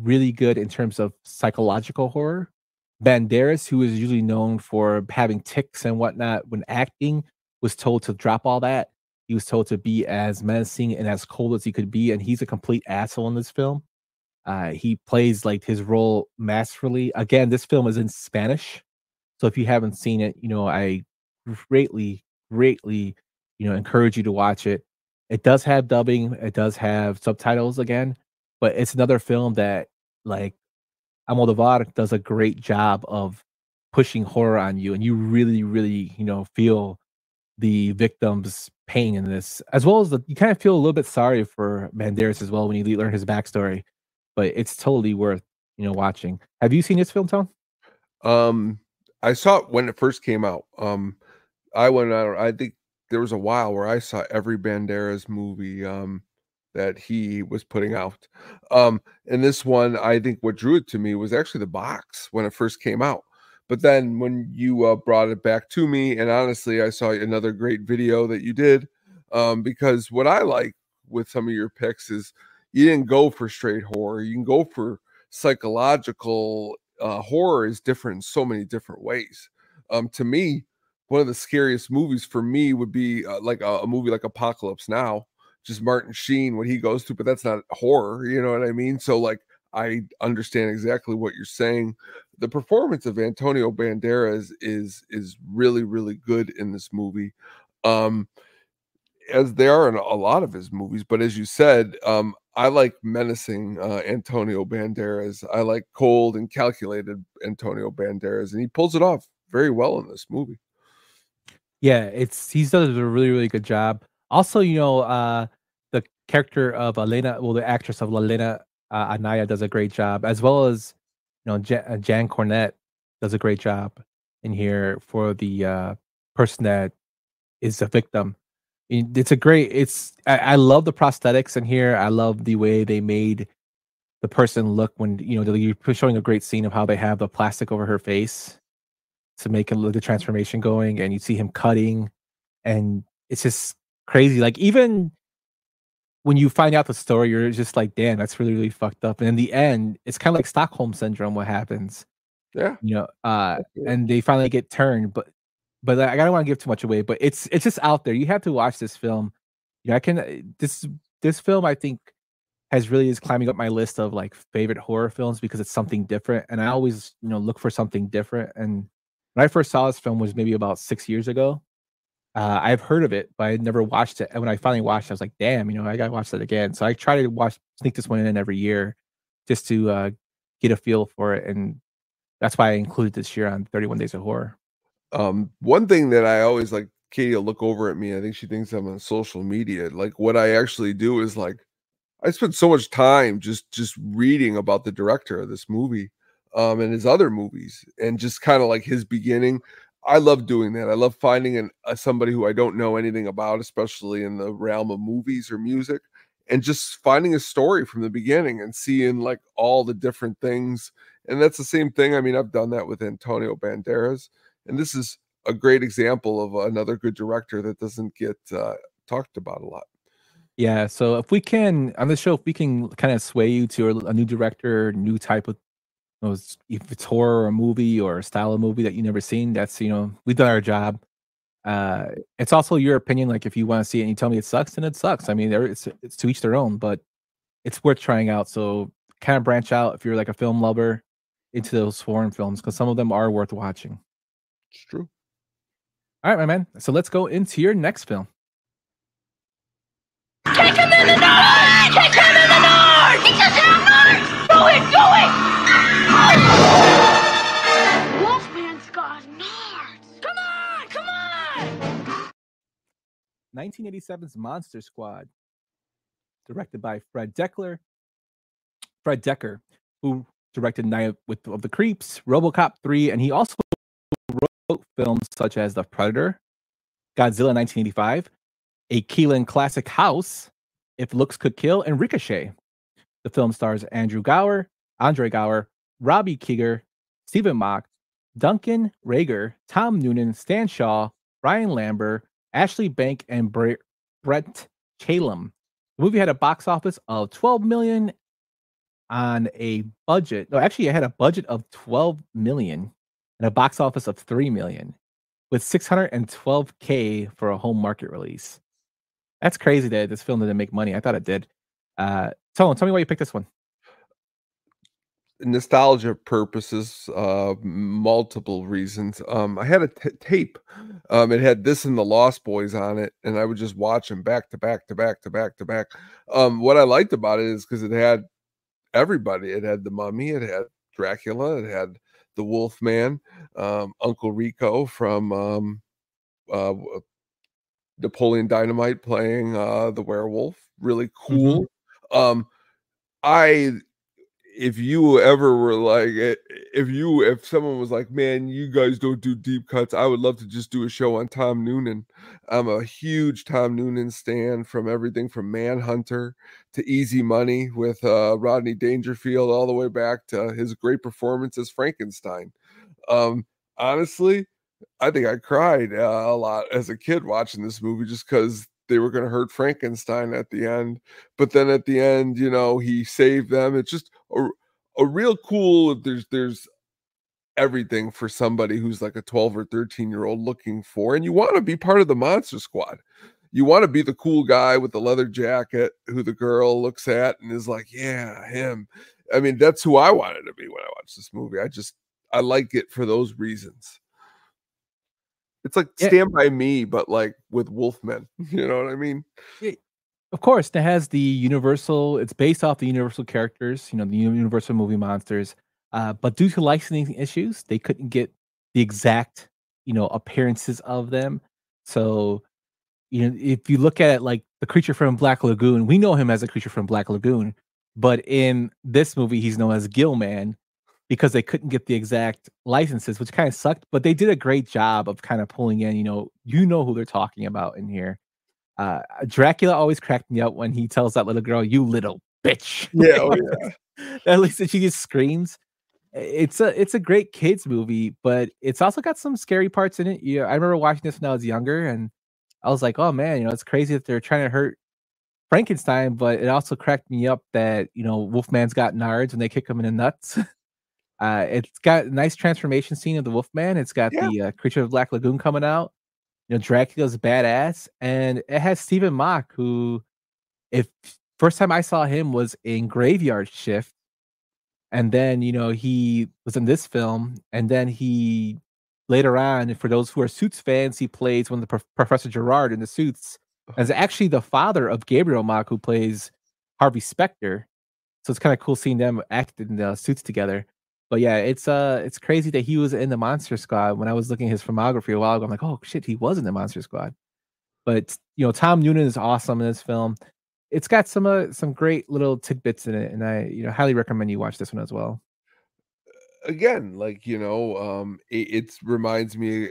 really good in terms of psychological horror. Banderas who is usually known for having ticks and whatnot when acting was told to drop all that. He was told to be as menacing and as cold as he could be and he's a complete asshole in this film. Uh, he plays like his role masterfully. Again, this film is in Spanish, so if you haven't seen it, you know I greatly, greatly, you know, encourage you to watch it. It does have dubbing, it does have subtitles again, but it's another film that like Almodovar does a great job of pushing horror on you, and you really, really, you know, feel the victim's pain in this, as well as the, you kind of feel a little bit sorry for Banderas as well when you learn his backstory but it's totally worth you know watching. Have you seen this film, Tom? Um, I saw it when it first came out. Um, I went out. I think there was a while where I saw every Banderas movie um that he was putting out. Um, and this one, I think what drew it to me was actually the box when it first came out. But then when you uh, brought it back to me, and honestly, I saw another great video that you did. Um, because what I like with some of your picks is you didn't go for straight horror. You can go for psychological uh, horror is different in so many different ways. Um, to me, one of the scariest movies for me would be uh, like a, a, movie like Apocalypse Now, just Martin Sheen, what he goes through, but that's not horror. You know what I mean? So like, I understand exactly what you're saying. The performance of Antonio Banderas is is really really good in this movie. Um, as they are in a lot of his movies. But as you said, um, I like menacing uh, Antonio Banderas. I like cold and calculated Antonio Banderas, and he pulls it off very well in this movie. Yeah, it's he's done a really really good job. Also, you know, uh, the character of Elena, well, the actress of Elena uh, Anaya does a great job, as well as you know Jan, uh, Jan Cornet does a great job in here for the uh, person that is a victim. It's a great it's I, I, love the prosthetics in here. I love the way they made the person look when you know you're showing a great scene of how they have the plastic over her face to make the transformation going and you see him cutting and it's just crazy like even when you find out the story you're just like damn that's really really fucked up and in the end it's kind of like stockholm syndrome what happens yeah you know uh and they finally get turned but but I don't want to give too much away. But it's it's just out there. You have to watch this film. You know, I can this this film I think has really is climbing up my list of like favorite horror films because it's something different, and I always you know look for something different. And when I first saw this film was maybe about six years ago. Uh, I've heard of it, but I never watched it. And when I finally watched it, I was like, damn, you know, I gotta watch that again. So I try to watch sneak this one in every year just to uh, get a feel for it. And that's why I included this year on 31 Days of Horror. Um, one thing that I always like Katie will look over at me. I think she thinks I'm on social media. Like what I actually do is like I spend so much time just just reading about the director of this movie um and his other movies and just kind of like his beginning. I love doing that. I love finding an uh, somebody who I don't know anything about, especially in the realm of movies or music, and just finding a story from the beginning and seeing like all the different things. And that's the same thing. I mean, I've done that with Antonio Banderas, and this is a great example of another good director that doesn't get uh, talked about a lot. Yeah, so if we can on the show, if we can kind of sway you to a, new director, new type of know, if it's horror or a movie or a style of movie that you've never seen, that's you know we've done our job. Uh, it's also your opinion. Like if you want to see it and you tell me it sucks, then it sucks. I mean, there it's it's to each their own, but it's worth trying out. So kind of branch out if you're like a film lover into those foreign films because some of them are worth watching. It's true. All right, my man. So let's go into your next film. Kick him in the north! Kick him in the north! He doesn't have north! Do it! Do it! Wolfman's got nards! Come on! Come on! 1987's Monster Squad, directed by Fred Deckler. Fred Dekker, who directed Night with of the Creeps, RoboCop 3, and he also wrote films such as The Predator, Godzilla 1985, a Keelan classic House, If Looks Could Kill, and Ricochet. The film stars Andrew Gower, Andre Gower, Robbie Krieger, Stephen Macht, Duncan Regehr, Tom Noonan, Stan Shaw, Ryan Lambert, Ashley Bank, and Bre- Brett Chalem. The movie had a box office of 12 million on a budget. No, actually, it had a budget of 12 million and a box office of 3 million with 612k for a home market release. That's crazy that this film didn't make money. I thought it did. Uh, Tone, tell me why you picked this one. Nostalgia purposes uh multiple reasons. Um i had a t- tape um it had this and the lost boys on it and i would just watch them back to back to back to back to back. Um what i liked about it is because it had everybody. It had the mummy it had dracula it had the wolf man um uncle rico from um uh napoleon dynamite playing uh the werewolf. Really cool. Um i if you ever were like eh, if you if someone was like man you guys don't do deep cuts i would love to just do a show on tom noonan i'm a huge tom noonan stan from everything from manhunter to easy money with uh rodney dangerfield all the way back to his great performance as frankenstein um honestly i think i cried uh, a lot as a kid watching this movie just because they were going to hurt Frankenstein at the end. But then at the end, you know, he saved them. It's just a, a real cool. There's there's everything for somebody who's like a 12 or 13 year old looking for, and you want to be part of the Monster Squad. You want to be the cool guy with the leather jacket who the girl looks at and is like, yeah, him. I mean, that's who I wanted to be when I watched this movie. I just I like it for those reasons. It's like Yeah. Stand by Me, but like with Wolfmen. You know what I mean? Of course, it has the Universal. It's based off the Universal characters, you know, the Universal movie monsters. Uh, but due to licensing issues, they couldn't get the exact, you know, appearances of them. So, you know, if you look at like the creature from Black Lagoon, we know him as a creature from Black Lagoon, but in this movie, he's known as Gillman because they couldn't get the exact licenses, which kind of sucked. But they did a great job of kind of pulling in, you know, you know who they're talking about in here. Uh, Dracula always cracked me up when he tells that little girl, "You little bitch." Yeah, oh, yeah. At least she just screams. It's a it's a great kids movie, but it's also got some scary parts in it. Yeah, I remember watching this when I was younger, and I was like, "Oh man, you know, it's crazy that they're trying to hurt Frankenstein." But it also cracked me up that you know Wolfman's got nards when they kick him in the nuts. Uh, it's got a nice transformation scene of the Wolfman. It's got Yeah. the uh, creature of Black Lagoon coming out. You know, Dracula's badass, and it has Stephen Macht, who, if first time I saw him was in Graveyard Shift, and then you know he was in this film, and then he later on, for those who are Suits fans, he plays one of the Prof- Professor Gerard in the Suits, as actually the father of Gabriel Macht, who plays Harvey Specter. So it's kind of cool seeing them act in the suits together. But yeah, it's uh it's crazy that he was in the Monster Squad. When I was looking at his filmography a while ago, I'm like, oh shit, he was in the Monster Squad. But you know, Tom Noonan is awesome in this film. It's got some uh, some great little tidbits in it, and I you know highly recommend you watch this one as well. again like you know um it, it reminds me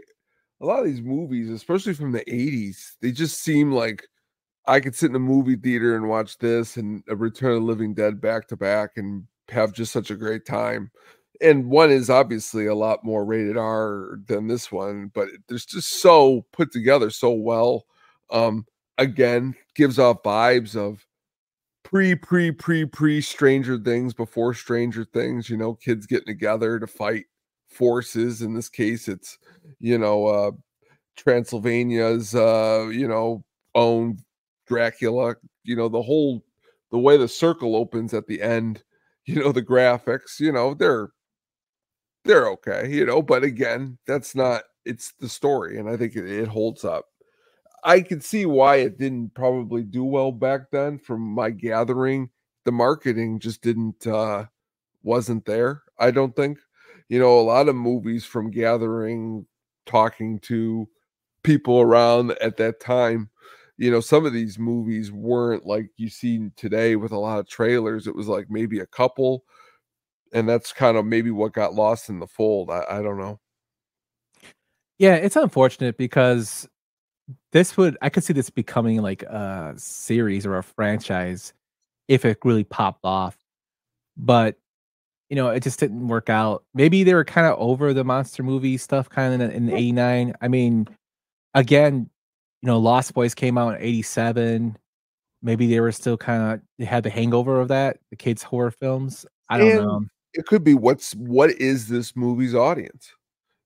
a lot of these movies especially from the 80s they just seem like I could sit in a movie theater and watch this and a Return of the Living Dead back to back and have just such a great time. And one is obviously a lot more rated R than this one, but there's just so put together so well. Um, again, gives off vibes of pre, pre, pre, pre Stranger Things before Stranger Things, you know, kids getting together to fight forces. In this case, it's, you know, uh, Transylvania's, uh, you know, own Dracula, you know, the whole the way the circle opens at the end, you know, the graphics, you know, they're they're okay, you know, but again, that's not it's the story, and I think it, it holds up. I can see why it didn't probably do well back then from my gathering. The marketing just didn't uh wasn't there, I don't think. You know, a lot of movies from gathering talking to people around at that time you know, some of these movies weren't like you see today with a lot of trailers. It was like maybe a couple, and that's kind of maybe what got lost in the fold. I, I don't know. Yeah, it's unfortunate because this would I could see this becoming like a series or a franchise if it really popped off. But you know, it just didn't work out. Maybe they were kind of over the monster movie stuff kind of in, in 89. I mean, again, you know, Lost Boys came out in 87. Maybe they were still kind of they had the hangover of that, the kids' horror films. I don't and know. It could be what's what is this movie's audience?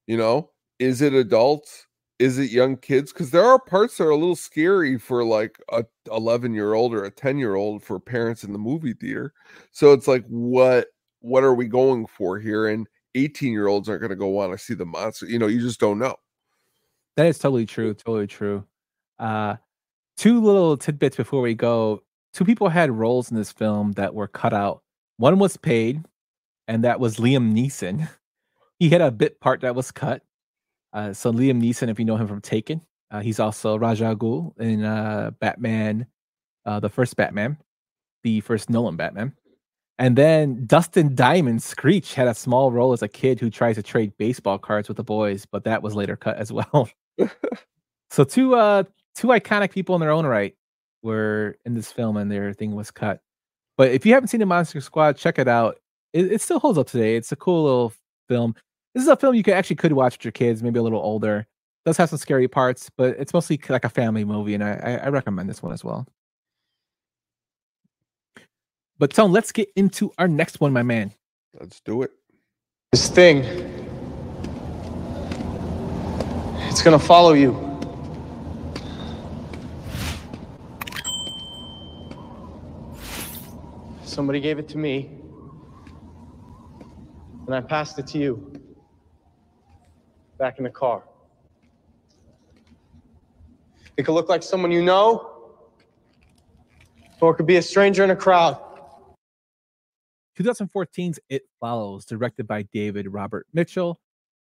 You know, is it adults? Is it young kids? Because there are parts that are a little scary for like a 11 year old or a 10 year old for parents in the movie theater. So it's like, what what are we going for here? And 18 year olds aren't going to go want to see the monster. You know, you just don't know. That is totally true. Totally true. Uh, two little tidbits before we go. Two people had roles in this film that were cut out. One was paid, and that was Liam Neeson. He had a bit part that was cut. Uh, so Liam Neeson, if you know him from Taken, uh, he's also Ra's al Ghul in uh, Batman, uh, the first Batman, the first Nolan Batman. And then Dustin Diamond Screech had a small role as a kid who tries to trade baseball cards with the boys, but that was later cut as well. so two uh two iconic people in their own right were in this film and their thing was cut. But if you haven't seen the Monster Squad, check it out. It, it still holds up today. It's a cool little film. This is a film you could actually could watch with your kids, maybe a little older. It does have some scary parts, but it's mostly like a family movie, and I, I recommend this one as well. But Tone, let's get into our next one, my man. Let's do it. This thing, it's gonna follow you. Somebody gave it to me, and I passed it to you. Back in the car. It could look like someone you know, or it could be a stranger in a crowd. 2014's It Follows, directed by David Robert Mitchell,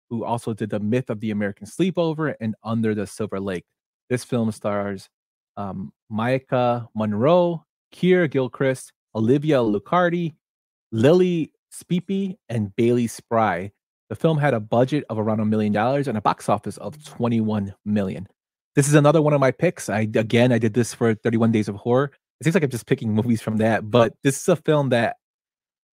who also did The Myth of the American Sleepover and Under the Silver Lake. This film stars um, Maika Monroe, Keir Gilchrist, Olivia Luccardi, Lily Spivey, and Bailey Spry. The film had a budget of around a million dollars and a box office of 21 million. This is another one of my picks. I again I did this for 31 Days of Horror. It seems like I'm just picking movies from that, but this is a film that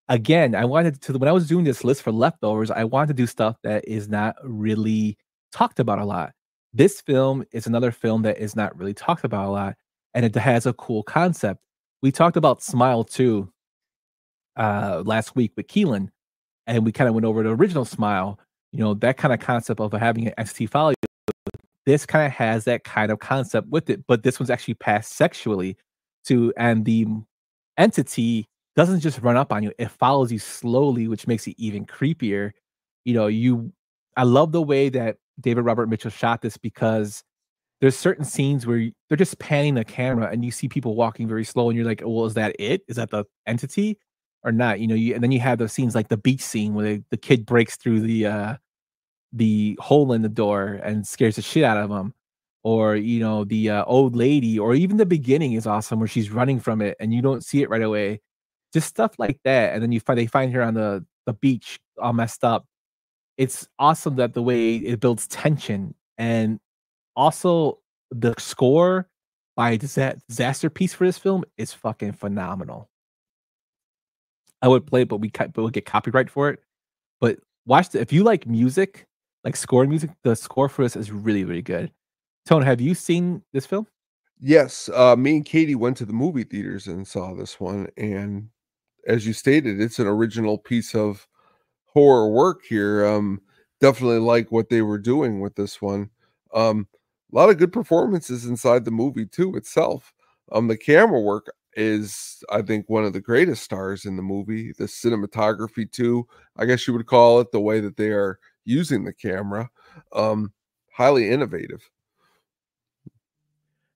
again, I wanted to when I was doing this list for leftovers, I wanted to do stuff that is not really talked about a lot. This film is another film that is not really talked about a lot, and it has a cool concept we talked about Smile 2 uh, last week with Keelan, and we kind of went over the original Smile. You know, that kind of concept of having an ST follow. This kind of has that kind of concept with it, but this one's actually passed sexually to, and the entity doesn't just run up on you, it follows you slowly, which makes it even creepier. You know, you, I love the way that David Robert Mitchell shot this because there's certain scenes where they're just panning the camera and you see people walking very slow and you're like well is that it is that the entity or not you know you, and then you have those scenes like the beach scene where they, the kid breaks through the uh the hole in the door and scares the shit out of him or you know the uh, old lady or even the beginning is awesome where she's running from it and you don't see it right away just stuff like that and then you find they find her on the the beach all messed up it's awesome that the way it builds tension and also the score by disa- Disasterpeace for this film is fucking phenomenal. I would play it, but we but we'll get copyright for it. But watch the, if you like music, like score music, the score for this is really really good. Tone, have you seen this film? Yes, uh, me and Katie went to the movie theaters and saw this one, and as you stated, it's an original piece of horror work here. Um, definitely like what they were doing with this one. Um, a lot of good performances inside the movie too itself. Um, the camera work is, I think, one of the greatest stars in the movie. The cinematography too, I guess you would call it, the way that they are using the camera, um, highly innovative.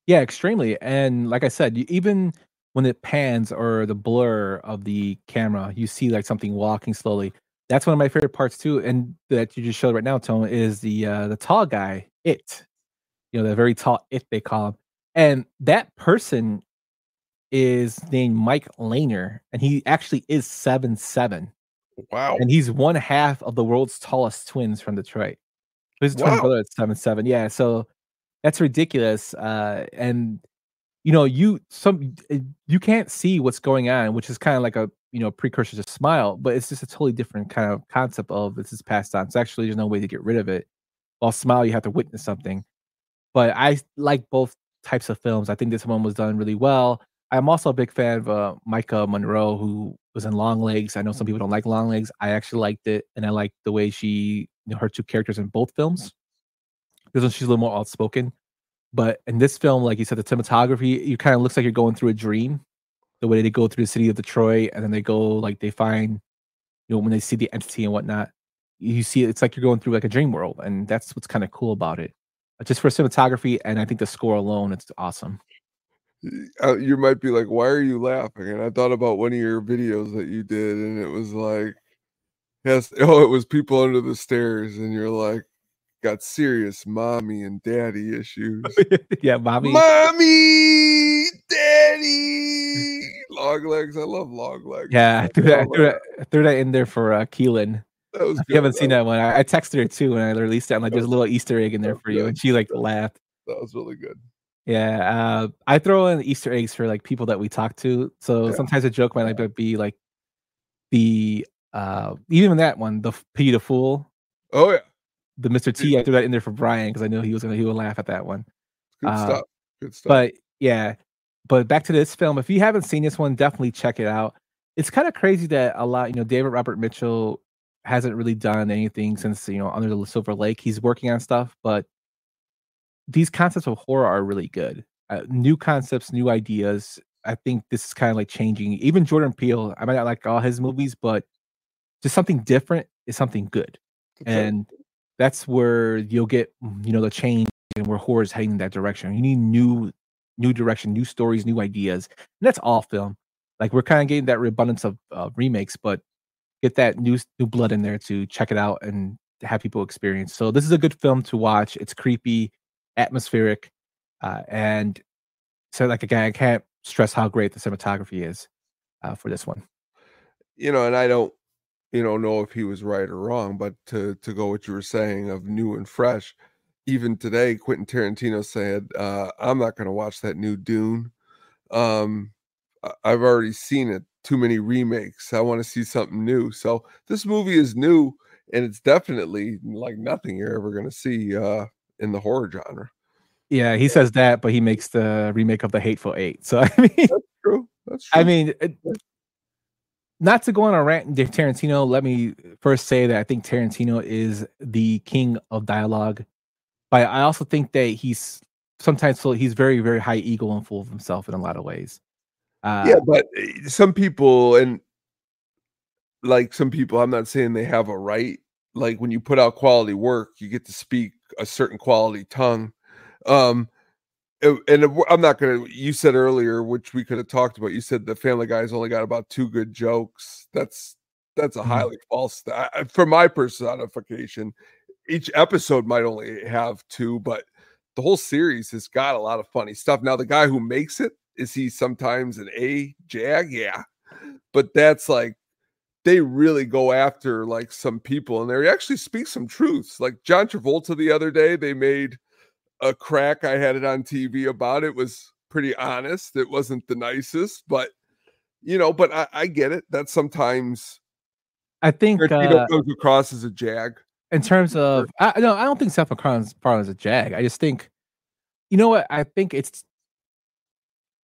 Yeah, extremely. And like I said, you, even when it pans or the blur of the camera, you see like something walking slowly. That's one of my favorite parts too. And that you just showed right now, Tone, is the uh the tall guy, it. You know, the very tall it they call him. And that person is named Mike Lanier, and he actually is seven seven. Wow. And he's one half of the world's tallest twins from Detroit. His twin Wow. brother at seven seven. Yeah, so that's ridiculous. Uh, and you know, you some you can't see what's going on, which is kind of like a you know precursor to smile, but it's just a totally different kind of concept of this is passed on. So actually, there's no way to get rid of it. While smile, you have to witness something. But I like both types of films. I think this one was done really well. I'm also a big fan of uh, Maika Monroe, who was in Longlegs. I know some people don't like Longlegs. I actually liked it, and I liked the way she, you know, her two characters in both films. This one, she's a little more outspoken. But in this film, like you said, the cinematography, you kind of looks like you're going through a dream. The way they go through the city of Detroit, and then they go like they find, you know, when they see the entity and whatnot, you see it's like you're going through like a dream world, and that's what's kind of cool about it. Just for cinematography, and I think the score alone, it's awesome. Uh, you might be like, "Why are you laughing?" And I thought about one of your videos that you did, and it was like, "Yes, oh, it was people under the stairs," and you're like, "Got serious mommy and daddy issues." yeah, mommy. mommy, daddy, long legs. I love long legs. Yeah, I threw that, I threw that, I threw that in there for uh, Keelan. That you haven't good. seen that one, I, I texted her too, and I released it. I'm like, there's a little Easter egg in there for you, and she like laughed. That was really good. Yeah, uh, I throw in Easter eggs for like people that we talk to. So Yeah. sometimes a joke might like be like the uh even that one, the P the Fool, Oh yeah, the Mr. T. I threw that in there for Brian because I knew he was gonna he would laugh at that one. good Uh, stuff. Good stuff. But yeah, but back to this film. If you haven't seen this one, definitely check it out. It's kind of crazy that a lot, you know, David Robert Mitchell hasn't really done anything since you know Under the Silver Lake. He's working on stuff, but these concepts of horror are really good. Uh, new concepts, new ideas. I think this is kind of like changing. Even Jordan Peele, I might not like all his movies, but just something different is something good, and that's where you'll get you know the change and where horror is heading in that direction. You need new, new direction, new stories, new ideas, and that's all film. Like we're kind of getting that abundance of uh, remakes, but get that new new blood in there to check it out and have people experience. So this is a good film to watch. It's creepy, atmospheric, uh, and so like again, I can't stress how great the cinematography is uh, for this one. you know, and I don't, you know, know if he was right or wrong, but to to go what you were saying of new and fresh, even today, Quentin Tarantino said, uh, "I'm not going to watch that new Dune. Um, I've already seen it. Too many remakes. I want to see something new." So this movie is new, and it's definitely like nothing you're ever going to see uh, in the horror genre. Yeah, he says that, but he makes the remake of the Hateful Eight. So I mean, That's true. That's true. I mean, it- not to go on a rant, Tarantino. Let me first say that I think Tarantino is the king of dialogue, but I also think that he's sometimes so he's very, very high ego and full of himself in a lot of ways. Uh, yeah, but uh, some people and like some people, I'm not saying they have a right. Like when you put out quality work, you get to speak a certain quality tongue. Um, and it- I'm not gonna. You said earlier, which we could have talked about. You said the Family Guy's only got about two good jokes. That's that's a Mhm. highly false. I- I- For my personification, each episode might only have two, but the whole series has got a lot of funny stuff. Now, the guy who makes it is he sometimes an A jag? Yeah, but that's like they really go after like some people and they actually speak some truths. Like John Travolta the other day, they made a crack. I had it on TV about it was pretty honest. It wasn't the nicest, but you know, but I, I get it. That sometimes I think Tarantino uh, comes across as a jag. in terms of I, no, I don't think Seth MacFarlane's MacFarlane's a jag. I just think, you know what? I think it's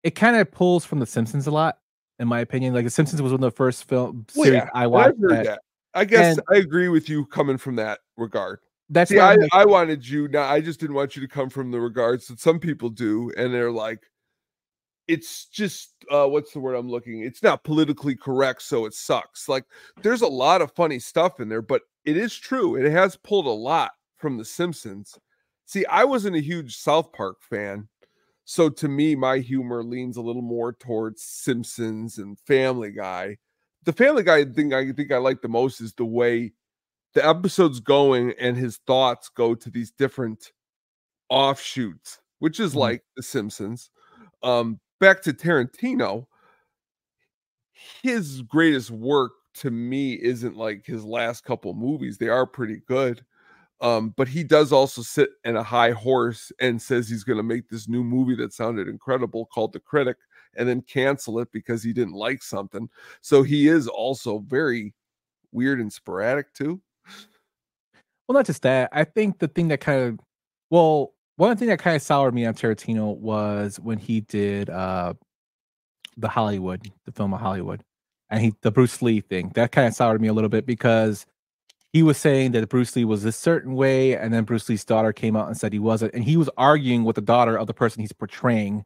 it kind of pulls from The Simpsons a lot, in my opinion. Like The Simpsons was one of the first film Well, series yeah, I watched. Heard that- that. I guess and- I agree with you coming from that regard. That's See, why I, I wanted you. Now, I just didn't want you to come from the regards that some people do, and they're like, it's just uh, what's the word I'm looking? It's not politically correct, so it sucks. Like, there's a lot of funny stuff in there, but it is true. It has pulled a lot from The Simpsons. See, I wasn't a huge South Park fan, so to me, my humor leans a little more towards Simpsons and Family Guy. The Family Guy thing I think I like the most is the way the episode's going and his thoughts go to these different offshoots, which is Mhm. like The Simpsons. Um, back to Tarantino, his greatest work to me isn't like his last couple movies. They are pretty good. Um, but he does also sit in a high horse and says he's going to make this new movie that sounded incredible called The Critic and then cancel it because he didn't like something. So he is also very weird and sporadic too. Well, not just that. I think the thing that kind of, well, one thing that kind of soured me on Tarantino was when he did uh the Hollywood, the film of Hollywood, and he the Bruce Lee thing. That kind of soured me a little bit because he was saying that Bruce Lee was a certain way, and then Bruce Lee's daughter came out and said he wasn't, and he was arguing with the daughter of the person he's portraying.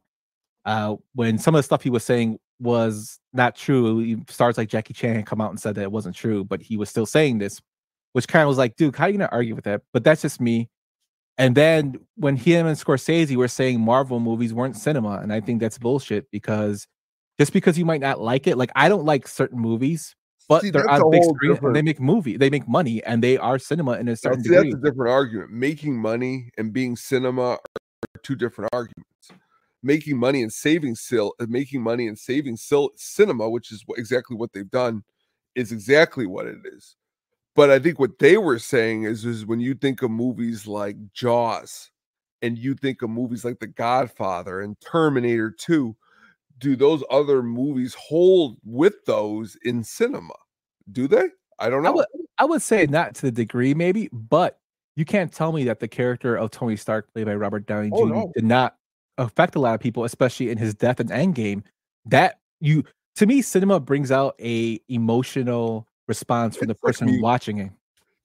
Uh, when some of the stuff he was saying was not true, stars like Jackie Chan come out and said that it wasn't true, but he was still saying this which kind of was like, dude, how are you gonna argue with that? But that's just me. And then when him and Scorsese were saying Marvel movies weren't cinema, and I think that's bullshit because just because you might not like it, like I don't like certain movies, but See, they're on big screen different- and they make movie, they make money, and they are cinema in a certain see, that's a different argument. Making money and being cinema are two different arguments. Making money and saving sil- uh, making money and saving sil- cinema, which is exactly what they've done, is exactly what it is. But I think what they were saying is, is when you think of movies like Jaws, and you think of movies like The Godfather and Terminator 2, do those other movies hold with those in cinema? Do they? I don't know. I would, I would say not to the degree, maybe, but you can't tell me that the character of Tony Stark, played by Robert Downey Oh, Jr., no. did not affect a lot of people, especially in his death and Endgame. That you, to me, cinema brings out a emotional response from the It's like person mu- watching it.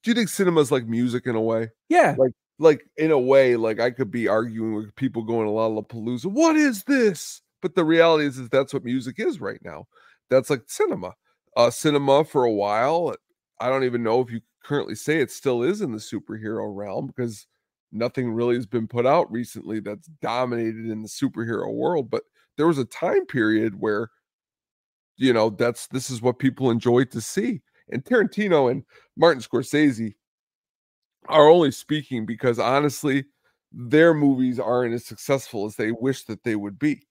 do you think cinema's like music in a way? Yeah, Like like in a way, like I could be arguing with people going to Lollapalooza. What is this? But the reality is, is that's what music is right now. That's like cinema. Uh cinema for a while. I don't even know if you currently say it still is in the superhero realm because nothing really has been put out recently that's dominated in the superhero world. But there was a time period where you know that's this is what people enjoyed to see. And Tarantino and Martin Scorsese are only speaking because honestly, their movies aren't as successful as they wish that they would be.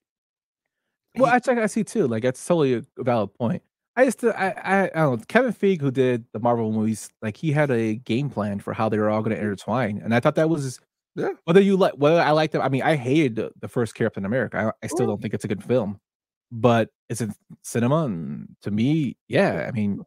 Well, I check, I see too. Like that's totally a valid point. I just, I, I, I don't know. Kevin Feige, who did the Marvel movies, like he had a game plan for how they were all going to intertwine, and I thought that was Yeah. whether you like whether I liked them. I mean, I hated the, the first Captain America. I, I still don't think it's a good film, but it's in cinema, and to me, yeah. I mean,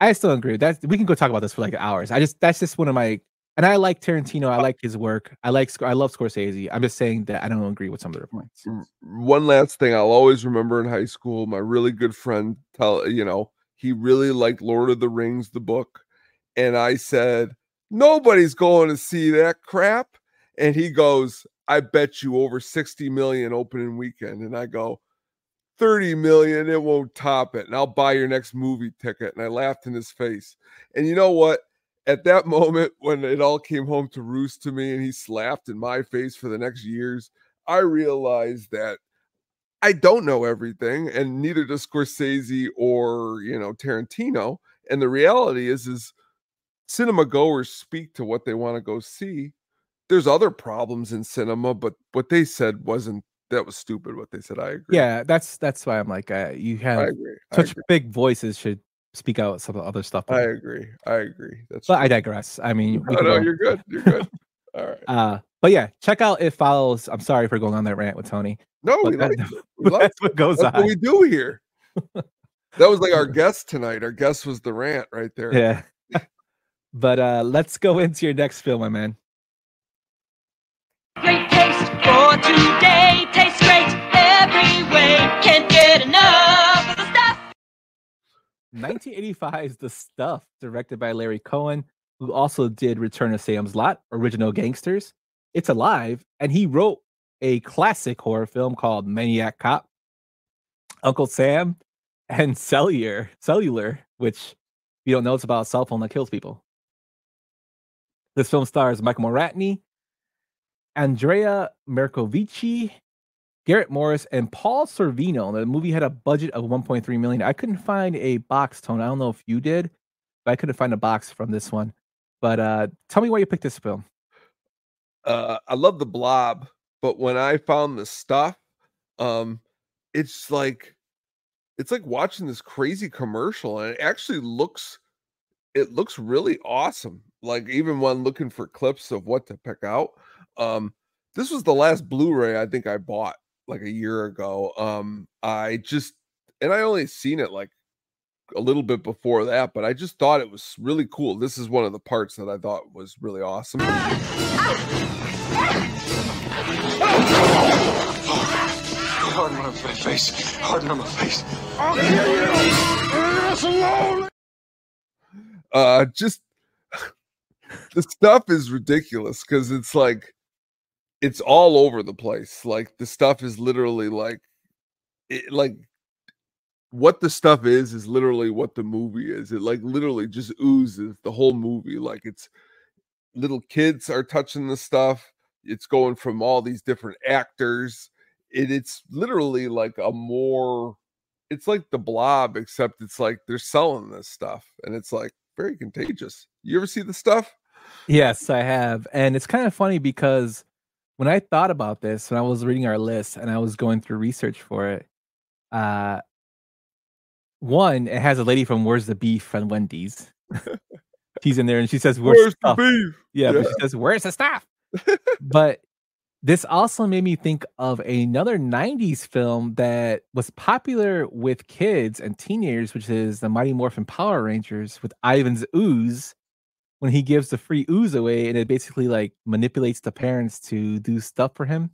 I still agree. That we can go talk about this for like hours. I just that's just one of my, and I like Tarantino. I uh like his work. I like I love Scorsese. I'm just saying that I don't agree with some of their points. One last thing I'll always remember in high school, my really good friend tell you know, he really liked Lord of the Rings, the book. And I said, Nobody's going to see that crap. And he goes, I bet you over 60 million opening weekend. And I go, 30 million, it won't top it. And I'll buy your next movie ticket. And I laughed in his face. And you know what? At that moment, when it all came home to roost to me and he slapped in my face for the next years, I realized that I don't know everything, and neither does Scorsese or you know Tarantino. And the reality is, is cinema goers speak to what they want to go see. There's other problems in cinema, but what they said wasn't that was stupid. What they said, I agree. Yeah, that's that's why I'm like, uh, you have I agree. I such big voices should speak out some of the other stuff. I agree. I agree. That's but I digress. I mean, no, no, go- you're good. You're good. All right. Uh, but yeah, check out It Follows. I'm sorry for going on that rant with Tony. No, we that- like, we like that's what goes that's on. what we do here. that was like our guest tonight. Our guest was the rant right there. Yeah. but uh let's go into your next film, my man. Great taste for today. Tastes great every way. Can't get enough of the stuff. 1985's The Stuff, directed by Larry Cohen, who also did Return of Sam's Lot, Original Gangsters. It's alive, and he wrote a classic horror film called Maniac Cop, Uncle Sam, and Cellular, Cellular, which you don't know, it's about a cell phone that kills people. This film stars Michael Moriarty, Andrea Marcovicci, Garrett Morris, and Paul Sorvino. The movie had a budget of 1.3 million. I couldn't find a box tone. I don't know if you did, but I couldn't find a box from this one. But uh tell me why you picked this film. uh I love the blob, but when I found the stuff, um it's like it's like watching this crazy commercial and it actually looks it looks really awesome. Like even when looking for clips of what to pick out. Um this was the last Blu-ray I think I bought like a year ago. Um I just and I only seen it like a little bit before that, but I just thought it was really cool. This is one of the parts that I thought was really awesome. Harden on my face. Harden on my face. i'll kill you uh just the stuff is ridiculous because it's like it's all over the place like the stuff is literally like it like what the stuff is is literally what the movie is it like literally just oozes the whole movie like it's little kids are touching the stuff it's going from all these different actors it, it's literally like a more it's like the blob except it's like they're selling this stuff and it's like very contagious you ever see the stuff Yes, I have. And it's kind of funny because when I thought about this, when I was reading our list and I was going through research for it, uh one, it has a lady from Where's the Beef on Wendy's. She's in there and she says, Where's, Where's the beef? Yeah, but she says, Where's the stuff? but this also made me think of another 90s film that was popular with kids and teenagers, which is the Mighty Morphin Power Rangers with Ivan's ooze when he gives the free ooze away and it basically like manipulates the parents to do stuff for him.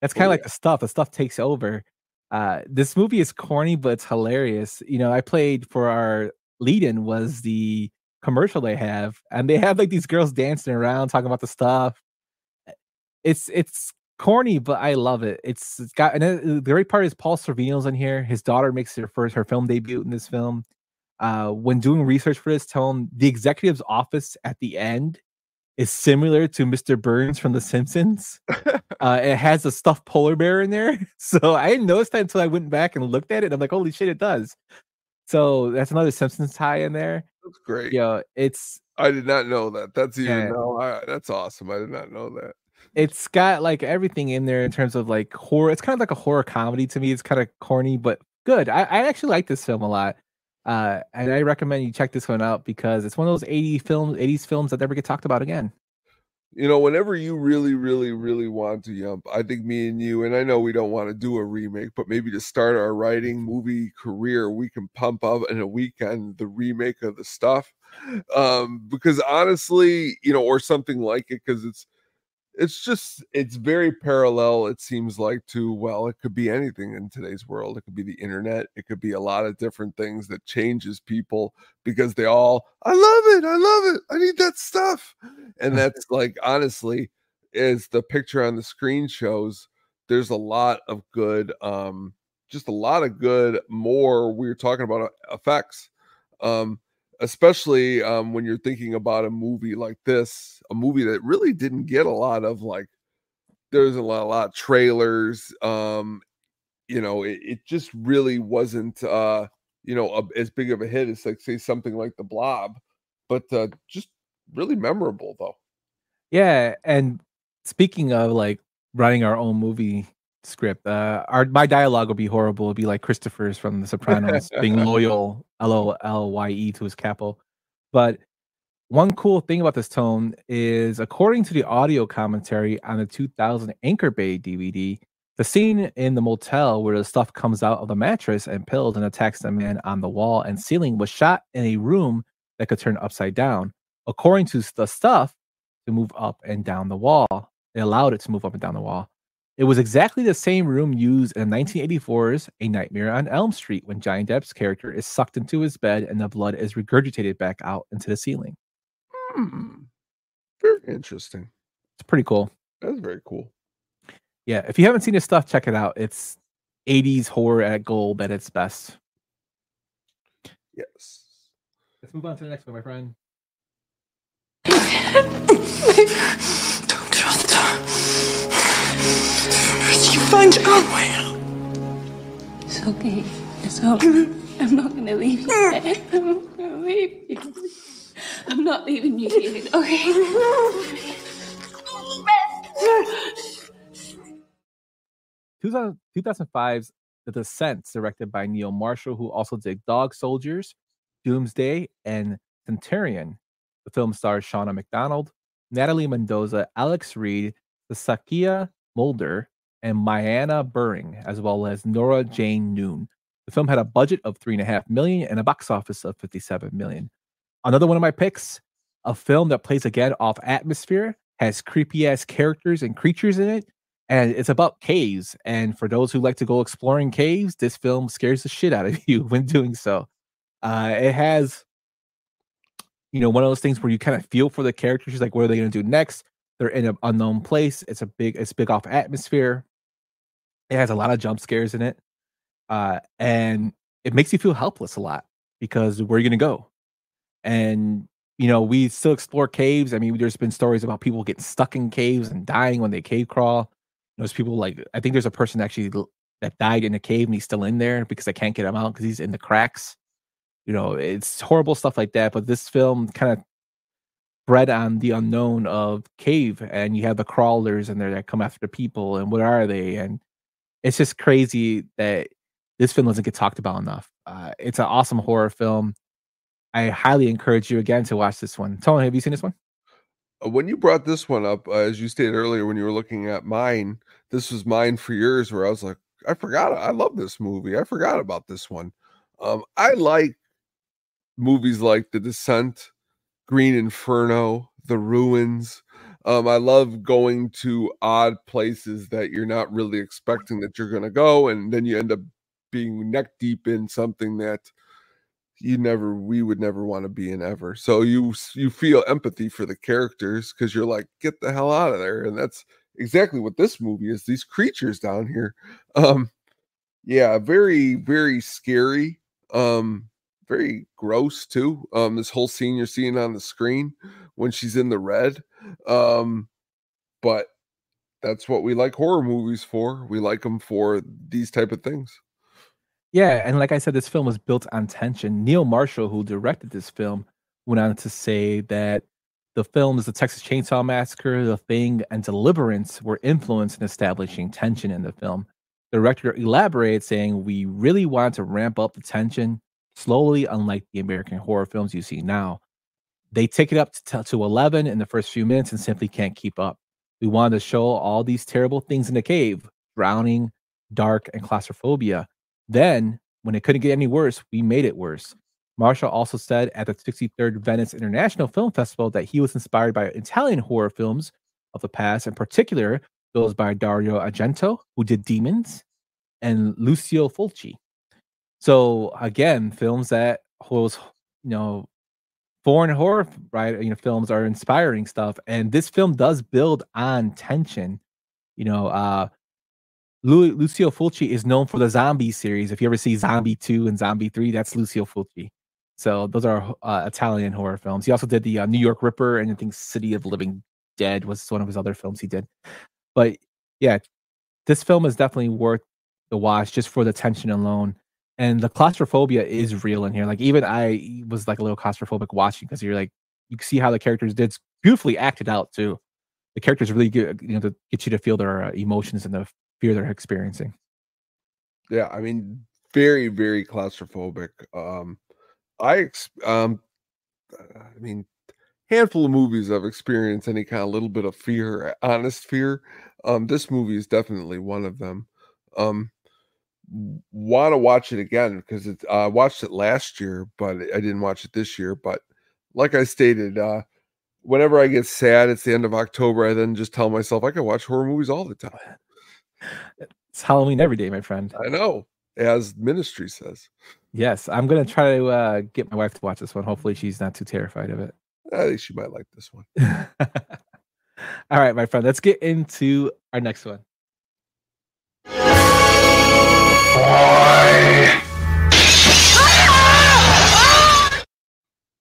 That's kind of like the stuff. The stuff takes over. Uh, this movie is corny, but it's hilarious. You know, I played for our lead-in was the commercial they have, and they have like these girls dancing around talking about the stuff. It's it's corny, but I love it. It's it's got and uh, the great part is Paul Sorvino's in here. His daughter makes her first her film debut in this film. Uh, when doing research for this, tell him the executive's office at the end is similar to Mr. Burns from The Simpsons. uh, it has a stuffed polar bear in there. So I didn't notice that until I went back and looked at it. I'm like, holy shit, it does. So that's another Simpsons tie in there. That's great. Yeah, it's I did not know that. That's even Yeah. no, I, that's awesome. I did not know that. it's got like everything in there in terms of like horror. It's kind of like a horror comedy to me. It's kind of corny, but good. I, I actually like this film a lot. Uh, and I recommend you check this one out because it's one of those 80 films, 80s films that never get talked about again. You know, whenever you really, really, really want to yump, I think me and you, and I know we don't want to do a remake, but maybe to start our writing movie career, we can pump up in a weekend the remake of the stuff. Um, because honestly, you know, or something like it, because it's it's just it's very parallel it seems like to well it could be anything in today's world it could be the internet it could be a lot of different things that changes people because they all i love it i love it i need that stuff. And that's like honestly as the picture on the screen shows there's a lot of good um just a lot of good more we are talking about uh, effects um especially um, when you're thinking about a movie like this, a movie that really didn't get a lot of like, there's a lot, a lot of trailers. Um, you know, it, it just really wasn't, uh, you know, a, as big of a hit as like say something like The Blob, but uh, just really memorable though. Yeah, and speaking of like writing our own movie script, uh, our my dialogue would be horrible. It'd be like Christopher's from The Sopranos, being loyal, L O L Y E to his capo. But one cool thing about this tone is, according to the audio commentary on the 2000 Anchor Bay DVD, the scene in the motel where the stuff comes out of the mattress and pills and attacks the man on the wall and ceiling was shot in a room that could turn upside down. According to the stuff, to move up and down the wall. It allowed it to move up and down the wall. It was exactly the same room used in 1984's A Nightmare on Elm Street when Johnny Depp's character is sucked into his bed and the blood is regurgitated back out into the ceiling. Hmm. Very interesting. It's pretty cool. That's very cool. Yeah, if you haven't seen this stuff, check it out. It's 80s horror at gold at its best. Yes. Let's move on to the next one, my friend. Don't trust her. You find your own way out. It's okay. It's okay. I'm not gonna leave you. Dad. I'm not gonna leave you. I'm not leaving you here. Okay. 2000 2005's The Descent, directed by Neil Marshall, who also did Dog Soldiers, Doomsday, and Centurion. The film stars Shauna Macdonald, Natalie Mendoza, Alex Reid, Saskia Mulder, and Myanna Buring, as well as Nora Jane Noone. The film had a budget of three and a half million and a box office of 57 million. Another one of my picks, a film that plays again off atmosphere, has creepy ass characters and creatures in it, and it's about caves. And for those who like to go exploring caves, this film scares the shit out of you when doing so. Uh, it has, you know, one of those things where you kind of feel for the characters. Like, what are they going to do next? They're in an unknown place. It's a big, it's big off atmosphere. It has a lot of jump scares in it, uh, and it makes you feel helpless a lot because where are you to go? And you know, we still explore caves. I mean, there's been stories about people getting stuck in caves and dying when they cave crawl. There's people like I think there's a person actually that died in a cave and he's still in there because they can't get him out because he's in the cracks. You know, it's horrible stuff like that. But this film kind of bred on the unknown of cave, and you have the crawlers in there that come after the people, and what are they? And it's just crazy that this film doesn't get talked about enough. Uh, it's an awesome horror film. I highly encourage you again to watch this one. Tony, have you seen this one? Uh, When you brought this one up, uh, as you stated earlier, when you were looking at mine, this was mine for years Where I was like, I forgot, I love this movie. I forgot about this one. Um, I like movies like The Descent, Green Inferno, The Ruins. Um, I love going to odd places that you're not really expecting that you're going to go, and then you end up being neck deep in something that you never we would never want to be in ever. So you you feel empathy for the characters because you're like get the hell out of there and that's exactly what this movie is these creatures down here. Um yeah very very scary. Um very gross too um this whole scene you're seeing on the screen when she's in the red um but that's what we like horror movies for we like them for these type of things Yeah, and like I said, this film was built on tension. Neil Marshall, who directed this film, went on to say that the films The Texas Chainsaw Massacre, The Thing, and Deliverance were influenced in establishing tension in the film. The director elaborated, saying, We really wanted to ramp up the tension slowly, unlike the American horror films you see now. They take it up to, to 11 in the first few minutes and simply can't keep up. We wanted to show all these terrible things in the cave drowning, dark, and claustrophobia. Then, when it couldn't get any worse, we made it worse. Marshall also said at the 63rd Venice International Film Festival that he was inspired by Italian horror films of the past, in particular those by Dario Argento, who did Demons, and Lucio Fulci. So again, films that holds, you know, foreign horror right, you know, films are inspiring stuff, and this film does build on tension. You know, uh, Lu- Lucio Fulci is known for the zombie series. If you ever see Zombie 2 and Zombie 3, that's Lucio Fulci. So those are uh, Italian horror films. He also did the uh, New York Ripper and I think City of Living Dead was one of his other films he did. But yeah, this film is definitely worth the watch just for the tension alone. And the claustrophobia is real in here. Like even I was like a little claustrophobic watching because you're like you see how the characters did beautifully acted out too. The characters really good, you know, to get you to feel their uh, emotions and the fear they're experiencing. Yeah, I mean, very, very claustrophobic. Um, I, ex- um, I mean, handful of movies I've experienced any kind of little bit of fear, honest fear. Um, this movie is definitely one of them. Um, want to watch it again because it I uh, watched it last year, but I didn't watch it this year. But like I stated, uh, whenever I get sad, it's the end of October. I then just tell myself I can watch horror movies all the time. It's Halloween every day, my friend. I know, as Ministry says. Yes, I'm gonna try to uh, get my wife to watch this one. Hopefully, she's not too terrified of it. I think she might like this one. all right, my friend. Let's get into our next one.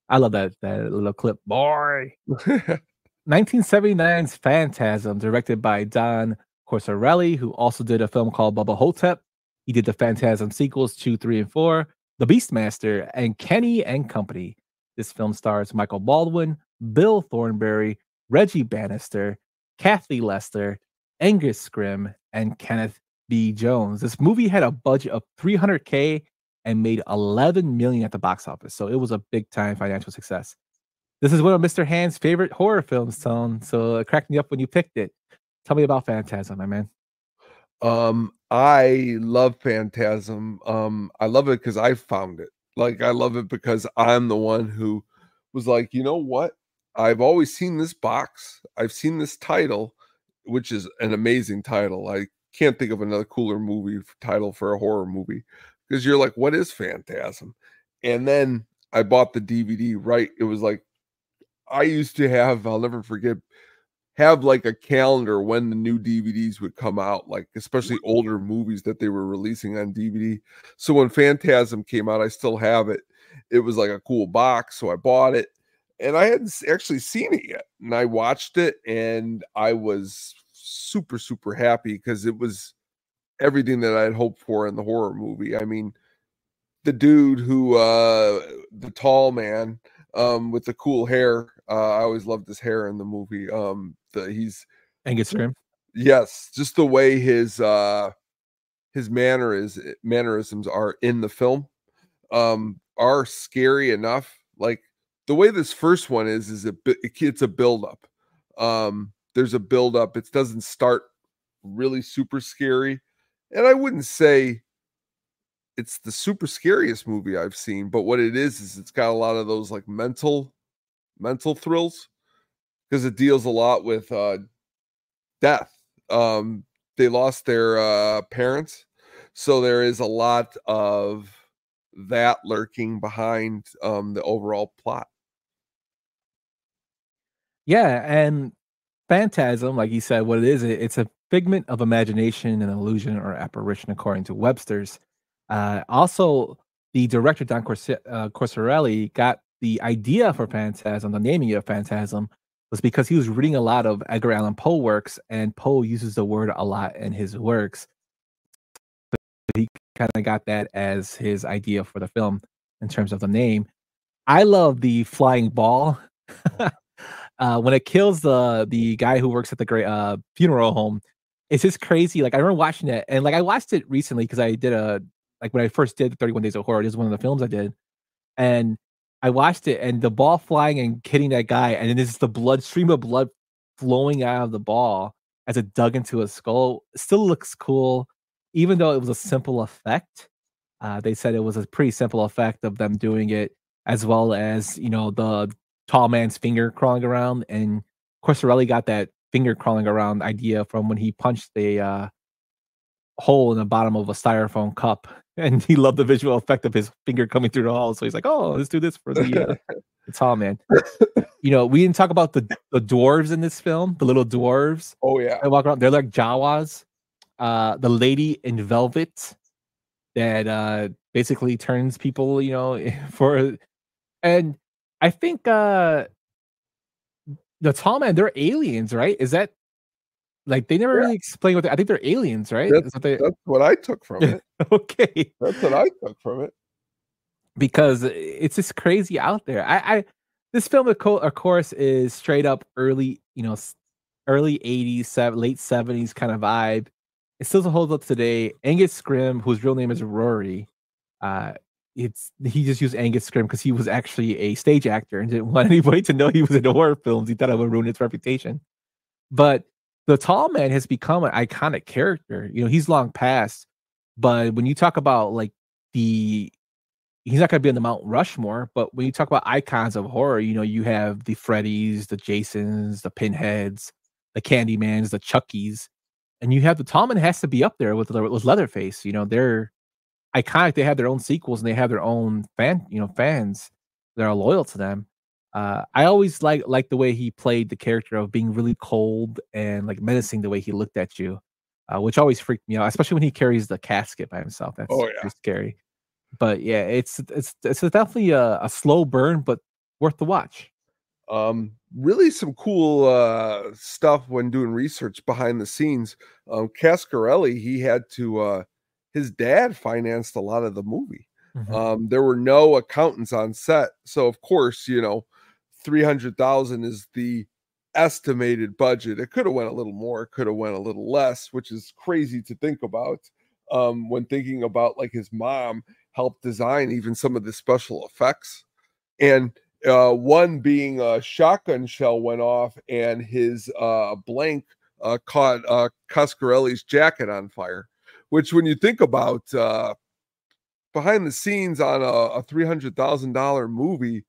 I love that that little clip. Boy. 1979's Phantasm, directed by Don Coscarelli, who also did a film called Bubba Ho-Tep. He did the Phantasm sequels two, three, and four, The Beastmaster, and Kenny and Company. This film stars Michael Baldwin, Bill Thornbury, Reggie Bannister, Kathy Lester, Angus Scrimm, and Kenneth B. Jones. This movie had a budget of 300k and made 11 million at the box office, so it was a big time financial success. This is one of Mr. Hand's favorite horror films, Tone. So it cracked me up when you picked it. Tell me about Phantasm, my man. Um, I love Phantasm. Um, I love it because I found it. Like I love it because I'm the one who was like, you know what? I've always seen this box. I've seen this title, which is an amazing title. I can't think of another cooler movie title for a horror movie because you're like, what is Phantasm? And then I bought the DVD, right? It was like, I used to have, I'll never forget, have like a calendar when the new DVDs would come out, like especially older movies that they were releasing on DVD. So when Phantasm came out, I still have it. It was like a cool box. So I bought it and I hadn't actually seen it yet. And I watched it and I was super super happy because it was everything that I'd hoped for in the horror movie. I mean, the dude who uh the tall man um with the cool hair, uh I always loved his hair in the movie. Um the he's Angus Scrimm. Yes, just the way his uh his manner is mannerisms are in the film um are scary enough. Like the way this first one is is a it's a build up. Um there's a build up. It doesn't start really super scary. And I wouldn't say it's the super scariest movie I've seen, but what it is is it's got a lot of those like mental mental thrills because it deals a lot with uh death. Um they lost their uh parents. So there is a lot of that lurking behind um the overall plot. Yeah, and Phantasm, like you said, what it is, it's a figment of imagination, an illusion, or apparition, according to Webster's. Uh, also, the director Don Corse- uh, got the idea for Phantasm, the naming of Phantasm, was because he was reading a lot of Edgar Allan Poe works, and Poe uses the word a lot in his works. So he kind of got that as his idea for the film in terms of the name. I love the flying ball. uh, when it kills the the guy who works at the great uh, funeral home, it's just crazy. Like I remember watching it, and like I watched it recently because I did a like when I first did 31 Days of Horror. This is one of the films I did, and I watched it, and the ball flying and hitting that guy, and then there's the blood stream of blood flowing out of the ball as it dug into his skull. Still looks cool, even though it was a simple effect. Uh, they said it was a pretty simple effect of them doing it, as well as you know the tall man's finger crawling around. And Coscarelli got that finger crawling around idea from when he punched the uh, hole in the bottom of a styrofoam cup. And he loved the visual effect of his finger coming through the hole. So he's like, oh, let's do this for the, uh, the tall man. You know, we didn't talk about the, the dwarves in this film, the little dwarves. Oh, yeah. They walk around. They're like Jawas. Uh, the lady in velvet that uh, basically turns people, you know, for. And I think uh the tall man, they're aliens, right? Is that like they never yeah. really explain what they, I think they're aliens, right? That's, what, they, that's what I took from it. okay. That's what I took from it. Because it's just crazy out there. I, I this film of course is straight up early, you know, early 80s, late 70s kind of vibe. It still holds up today. Angus Scrimm, whose real name is Rory, uh, it's he just used Angus Scrimm because he was actually a stage actor and didn't want anybody to know he was in horror films. He thought it would ruin his reputation. But the tall man has become an iconic character. You know, he's long past, but when you talk about like the he's not going to be on the Mount Rushmore, but when you talk about icons of horror, you know, you have the Freddys, the Jasons, the Pinheads, the Candymans, the Chuckies, and you have the Tallman has to be up there with with Leatherface. You know, they're iconic. They have their own sequels and they have their own fan, you know, fans that are loyal to them. Uh, I always like like the way he played the character of being really cold and like menacing the way he looked at you, uh, which always freaked me out, especially when he carries the casket by himself. That's Oh, yeah. scary. But yeah, it's it's it's definitely a, a slow burn, but worth the watch. um really some cool uh stuff when doing research behind the scenes um Coscarelli he had to uh his dad financed a lot of the movie Mhm. um there were no accountants on set so of course you know 300,000 is the estimated budget it could have went a little more it could have went a little less which is crazy to think about um when thinking about like his mom helped design even some of the special effects and uh, one being a shotgun shell went off and his uh, blank uh, caught uh, Coscarelli's jacket on fire. Which, when you think about uh, behind the scenes on a, a three hundred thousand dollar movie,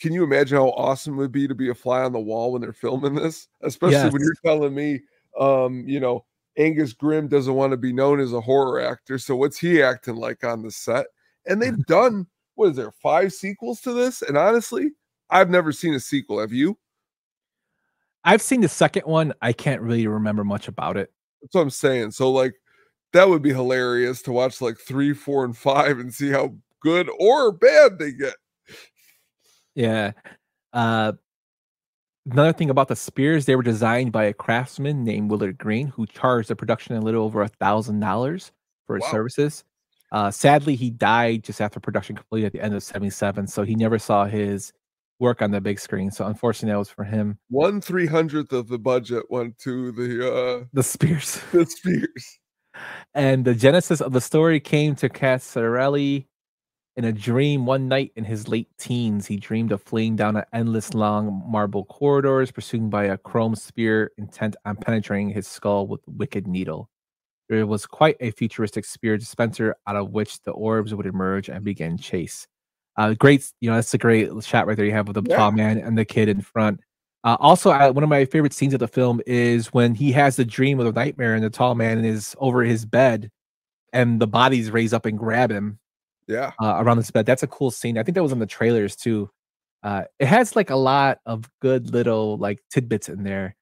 can you imagine how awesome it would be to be a fly on the wall when they're filming this? Especially when you're telling me, um, you know, Angus Scrimm doesn't want to be known as a horror actor. So what's he acting like on the set? And they've done what is there five sequels to this? And honestly, I've never seen a sequel. Have you? I've seen the second one. I can't really remember much about it. That's what I'm saying. So like that would be hilarious to watch like three, four, and five and see how good or bad they get. Yeah. Uh, another thing about the spears, they were designed by a craftsman named Willard Green, who charged the production a little over a thousand dollars for his Wow. services. Uh, sadly, he died just after production completed at the end of '77, so he never saw his work on the big screen. So unfortunately, that was for him. One three hundredth of the budget went to the uh The spears. the spears. And the genesis of the story came to Coscarelli in a dream one night in his late teens. He dreamed of fleeing down an endless long marble corridors, pursued by a chrome spear intent on penetrating his skull with a wicked needle. There was quite a futuristic spear dispenser out of which the orbs would emerge and begin chase. Uh, great, you know, that's a great shot right there you have with the tall man and the kid in front. Uh, also, uh, one of my favorite scenes of the film is when he has the dream of the nightmare and the tall man is over his bed and the bodies raise up and grab him Yeah. uh, around his bed. That's a cool scene. I think that was in the trailers too. Uh, it has like a lot of good little like tidbits in there.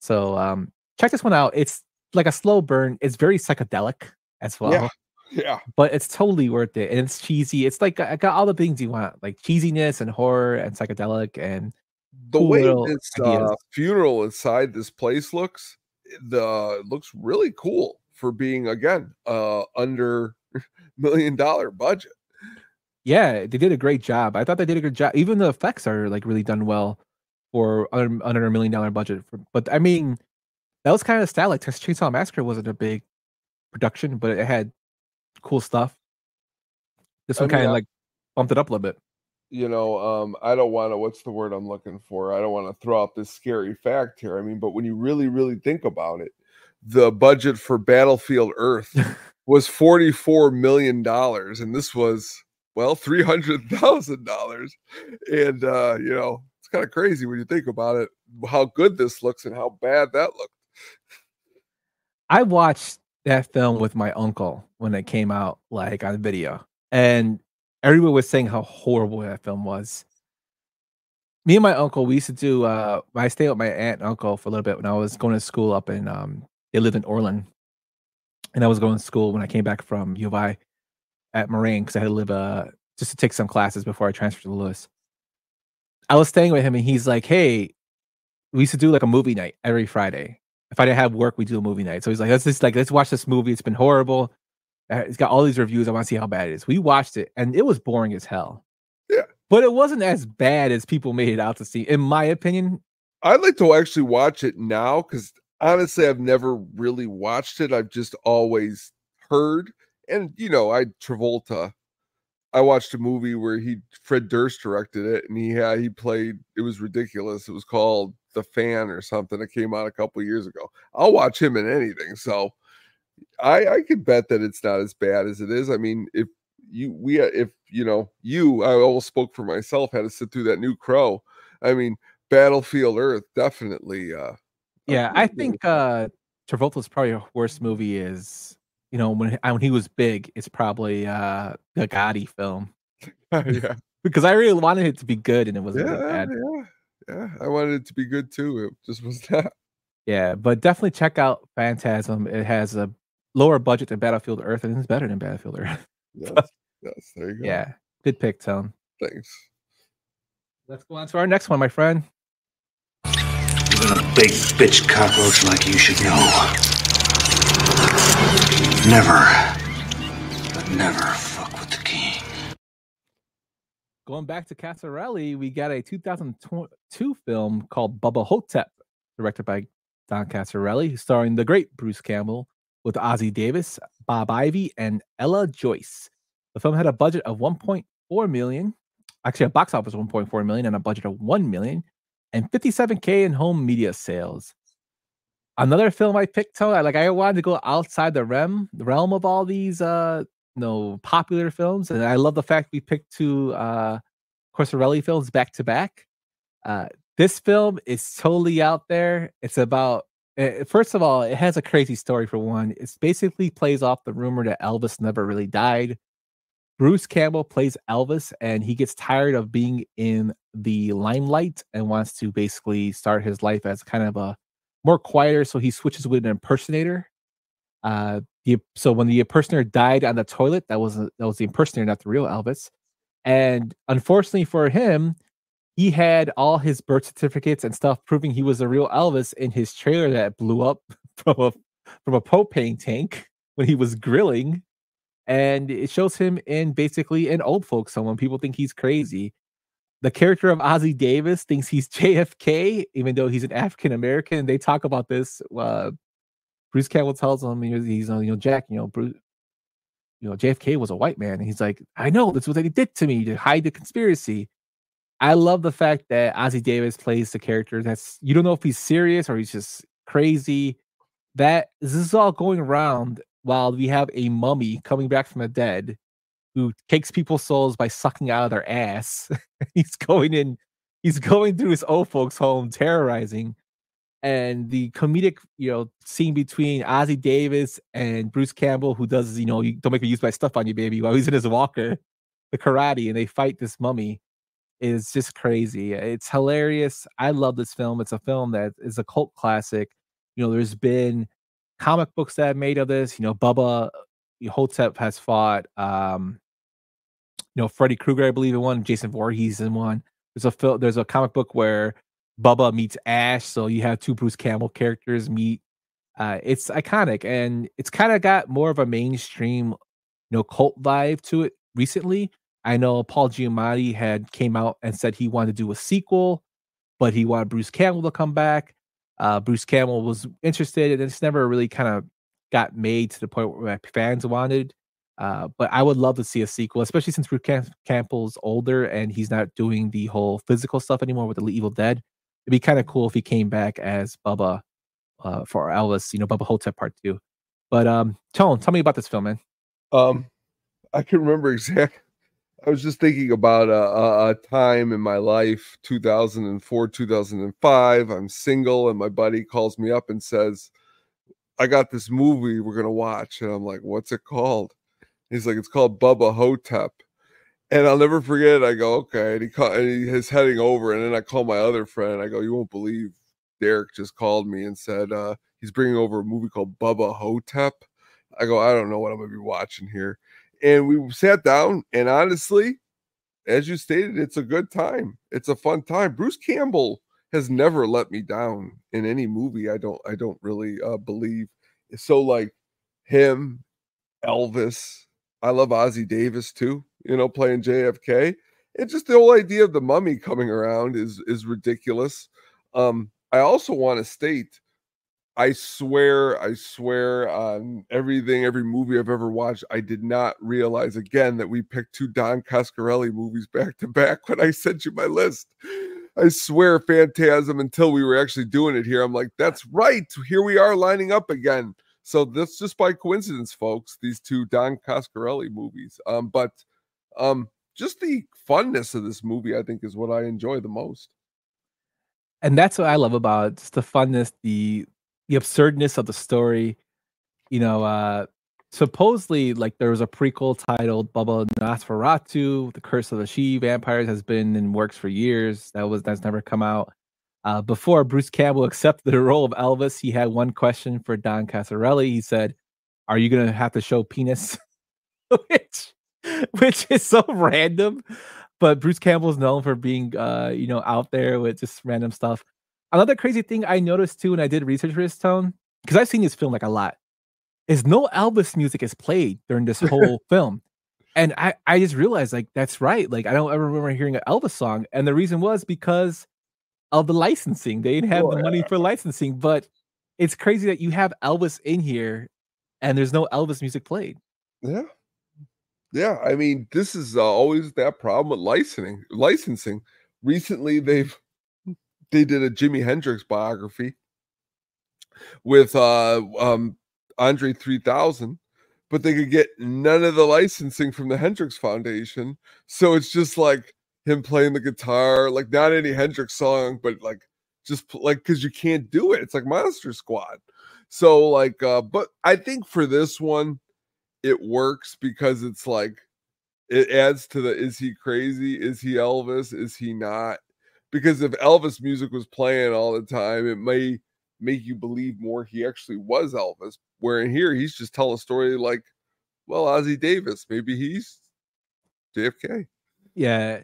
So um, check this one out. It's like a slow burn. It's very psychedelic as well Yeah. Yeah. but it's totally worth it. And it's cheesy. It's like I got all the things you want, like cheesiness and horror and psychedelic and The cool way this uh, funeral inside this place looks, the looks really cool for being again uh under million dollar budget. yeah, they did a great job. I thought they did a good job. Even the effects are like really done well for under, under a million dollar budget. For, but I mean, that was kind of style. Like Chainsaw Massacre wasn't a big production, but it had cool stuff. This one kind of like bumped it up a little bit. You know um i don't want to what's the word i'm looking for? I don't want to throw out this scary fact here i mean but when you really really think about it the budget for battlefield earth was 44 million dollars and this was well 300 thousand dollars and uh you know it's kind of crazy when you think about it how good this looks and how bad that looked. I watched that film with my uncle when it came out, like on video, and everyone was saying how horrible that film was. Me and my uncle, we used to do. uh I stayed with my aunt and uncle for a little bit when I was going to school up in. um They lived in Orland, and I was going to school when I came back from U of I at Moraine because I had to live uh just to take some classes before I transferred to Lewis. I was staying with him, and he's like, "Hey, we used to do like a movie night every Friday. If I didn't have work, we do a movie night. So he's like, let's just like let's watch this movie. It's been horrible. Uh, It's got all these reviews. I want to see how bad it is. We watched it, and it was boring as hell. Yeah. but it wasn't as bad as people made it out to see, in my opinion. I'd like to actually watch it now because honestly, I've never really watched it. I've just always heard, and you know, I Travolta I watched a movie where he Fred Durst directed it, and he had he played. It was ridiculous. It was called The Fan or something. It came out a couple years ago. I'll watch him in anything. So I I could bet that it's not as bad as it is. I mean, if you we if you know you I almost spoke for myself had to sit through that new Crow. I mean, Battlefield Earth definitely. uh Yeah, I think uh Travolta's probably worst movie is you know when when he was big. It's probably uh the Gotti film. yeah, because I really wanted it to be good and it wasn't yeah, really bad. yeah, yeah. I wanted it to be good too. It just was not. Yeah, but definitely check out Phantasm. It has a lower budget than Battlefield Earth, and it's better than Battlefield Earth. Yes, yes. There you go. yeah, good pick, Tone. Thanks. Let's go on to our next one, my friend. Even a big bitch cockroach like you should know. Never, but never fuck with the king. Going back to Coscarelli, we got a 2002 film called Bubba Hotep, directed by Don Coscarelli, starring the great Bruce Campbell with Ossie Davis, Bob Ivy, and Ella Joyce. The film had a budget of 1.4 million, actually a box office of 1.4 million and a budget of 1 million, and 57k in home media sales. Another film I picked, Tony, like I wanted to go outside the realm, the realm of all these uh you know popular films, and I love the fact we picked two uh Coscarelli films back to back. Uh, this film is totally out there. It's about first of all, it has a crazy story for one. It's basically plays off the rumor that Elvis never really died. Bruce Campbell plays Elvis, and he gets tired of being in the limelight and wants to basically start his life as kind of a more quieter. So he switches with an impersonator. Uh, so when the impersonator died on the toilet, that was that was the impersonator, not the real Elvis. And unfortunately for him, he had all his birth certificates and stuff proving he was a real Elvis in his trailer that blew up from a from a propane tank when he was grilling. And it shows him in basically an old folks home people think he's crazy. The character of Ossie Davis thinks he's JFK, even though he's an African American. They talk about this. Uh, Bruce Campbell tells him he's, you know Jack, you know Bruce, you know JFK was a white man, and he's like, I know that's what they did to me to hide the conspiracy. I love the fact that Ossie Davis plays the character that's you don't know if he's serious or he's just crazy. That this is all going around while we have a mummy coming back from the dead who takes people's souls by sucking out of their ass. he's going in, he's going through his old folks' home, terrorizing. And the comedic, you know, scene between Ossie Davis and Bruce Campbell, who does, you know, you don't make me use my stuff on you, baby, while he's in his walker, the karate, and they fight this mummy is just crazy. It's hilarious. I love this film. It's a film that is a cult classic. You know, there's been comic books that have made of this. You know, Bubba Hotep has fought um, you know, Freddy Krueger, I believe in one, Jason Voorhees in one. There's a film, there's a comic book where Bubba meets Ash, so you have two Bruce Campbell characters meet. Uh, it's iconic, and it's kind of got more of a mainstream, you know, cult vibe to it recently. I know Paul Giamatti had came out and said he wanted to do a sequel, but he wanted Bruce Campbell to come back. Uh, Bruce Campbell was interested, and it's never really kind of got made to the point where fans wanted. Uh, but I would love to see a sequel, especially since Bruce Camp- Campbell's older and he's not doing the whole physical stuff anymore with the Evil Dead. It'd be kind of cool if he came back as Bubba uh, for Elvis, you know, Bubba Hotep Part Two. But um, Tone, tell me about this film, man. Um, I can remember exact. I was just thinking about a, a, time in my life, 2004, 2005. I'm single, and my buddy calls me up and says, "I got this movie we're gonna watch," and I'm like, "What's it called?" He's like, it's called Bubba Hotep. And I'll never forget. it. I go, okay. And he call, and heading over. And then I call my other friend. I go, you won't believe Derek just called me and said uh, he's bringing over a movie called Bubba Hotep. I go, I don't know what I'm gonna be watching here. And we sat down, and honestly, as you stated, it's a good time. It's a fun time. Bruce Campbell has never let me down in any movie. I don't, I don't really uh, believe. So like him, Elvis, I love Ossie Davis too, you know, playing JFK. And just the whole idea of the mummy coming around is is ridiculous. Um, I also want to state I swear, I swear on everything, every movie I've ever watched, I did not realize again that we picked two Don Coscarelli movies back to back when I sent you my list. I swear, Phantasm, until we were actually doing it here, I'm like, that's right. Here we are lining up again. So that's just by coincidence, folks, these two Don Coscarelli movies. Um, but um, just the funness of this movie, I think, is what I enjoy the most. And that's what I love about just the funness, the the absurdness of the story. You know, uh supposedly like there was a prequel titled Bubba Nosferatu, The Curse of the She Vampires has been in works for years. That was that's never come out. Uh, before Bruce Campbell accepted the role of Elvis, he had one question for Don Coscarelli. He said, "Are you gonna have to show penis?" which, which is so random. But Bruce Campbell is known for being, uh, you know, out there with just random stuff. Another crazy thing I noticed too when I did research for this tone, because I've seen this film like a lot, is no Elvis music is played during this whole film. And I, I just realized like that's right. Like I don't ever remember hearing an Elvis song. And the reason was because of the licensing. They didn't have oh, the money for licensing. But it's crazy that you have Elvis in here and there's no Elvis music played. Yeah. Yeah. I mean, this is uh, always that problem with licensing. Licensing. Recently, they've they did a Jimi Hendrix biography with uh um Andre 3000 but they could get none of the licensing from the Hendrix Foundation. So it's just like him playing the guitar like not any Hendrix song but like just like cuz you can't do it. It's like Monster Squad. So like uh but I think for this one it works because it's like it adds to the is he crazy? Is he Elvis? Is he not because if Elvis music was playing all the time, it may make you believe more he actually was Elvis. Where in here, he's just telling a story like, well, Ossie Davis, maybe he's JFK. Yeah.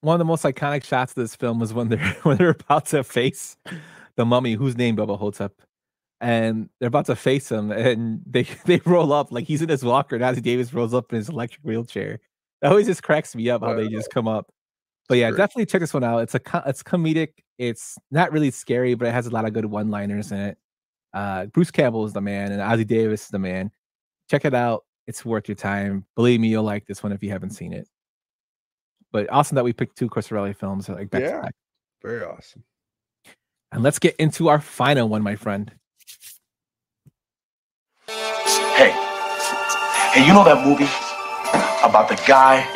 One of the most iconic shots of this film was when they're when they're about to face the mummy whose name Bubba holds up, And they're about to face him, and they they roll up like he's in his walker, and Ossie Davis rolls up in his electric wheelchair. That always just cracks me up how they just come up. But yeah, definitely check this one out. It's a it's comedic. It's not really scary, but it has a lot of good one-liners in it. Uh, Bruce Campbell is the man, and Ossie Davis is the man. Check it out. It's worth your time. Believe me, you'll like this one if you haven't seen it. But awesome that we picked two Coscarelli films like back yeah, very awesome. And let's get into our final one, my friend. Hey, hey, you know that movie about the guy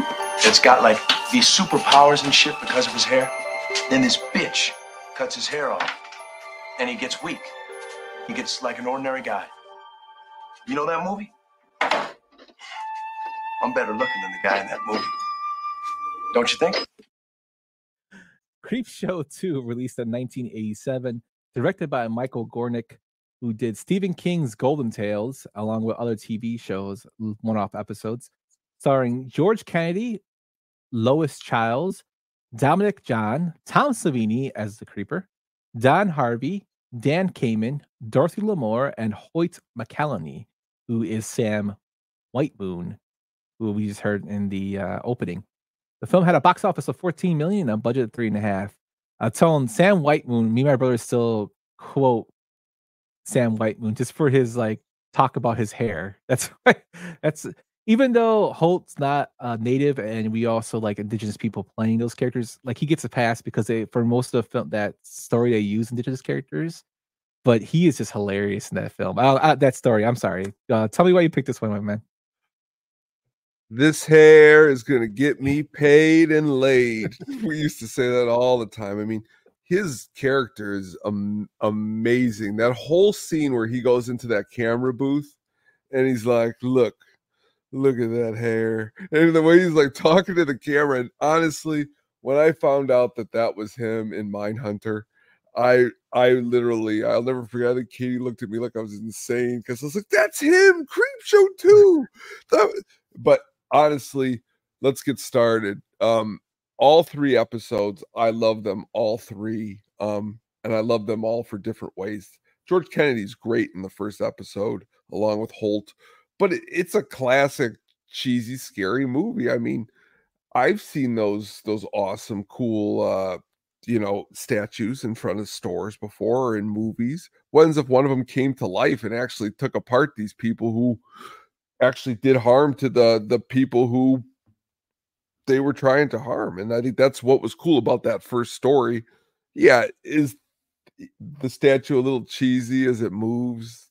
that's got like these superpowers and shit because of his hair. Then this bitch cuts his hair off and he gets weak. He gets like an ordinary guy. You know that movie? I'm better looking than the guy in that movie. Don't you think? Creepshow 2, released in 1987, directed by Michael Gornick, who did Stephen King's Golden Tales, along with other TV shows, one off episodes, starring George Kennedy, Lois Chiles, Dominic John, Tom Savini as the Creeper, Don Harvey, Dan Kamen, Dorothy Lamour, and Holt McCallany, who is Sam Whitemoon, who we just heard in the uh, opening. The film had a box office of 14 million, a budget of three and a half. I told Sam Whitemoon, me and my brother still quote Sam Whitemoon just for his like talk about his hair. That's that's even though Holt's not uh, native and we also like indigenous people playing those characters, like he gets a pass because they for most of the film that story they use indigenous characters, but he is just hilarious in that film. Uh, uh, that story, I'm sorry. Uh, tell me why you picked this one, my man. This hair is gonna get me paid and laid. we used to say that all the time. I mean, his character is um, amazing. That whole scene where he goes into that camera booth and he's like, "Look, look at that hair and the way he's like talking to the camera and honestly when i found out that that was him in Mindhunter i i literally i'll never forget that katie looked at me like i was insane because i was like that's him creep show too! That, but honestly let's get started. Um all three episodes i love them all three um and i love them all for different ways. George kennedy's great in the first episode along with holt but it's a classic cheesy scary movie i mean i've seen those those awesome cool uh you know, statues in front of stores before or in movies. What if one of them came to life and actually took apart these people who actually did harm to the the people who they were trying to harm? And I think that's what was cool about that first story. Yeah, is the statue a little cheesy as it moves?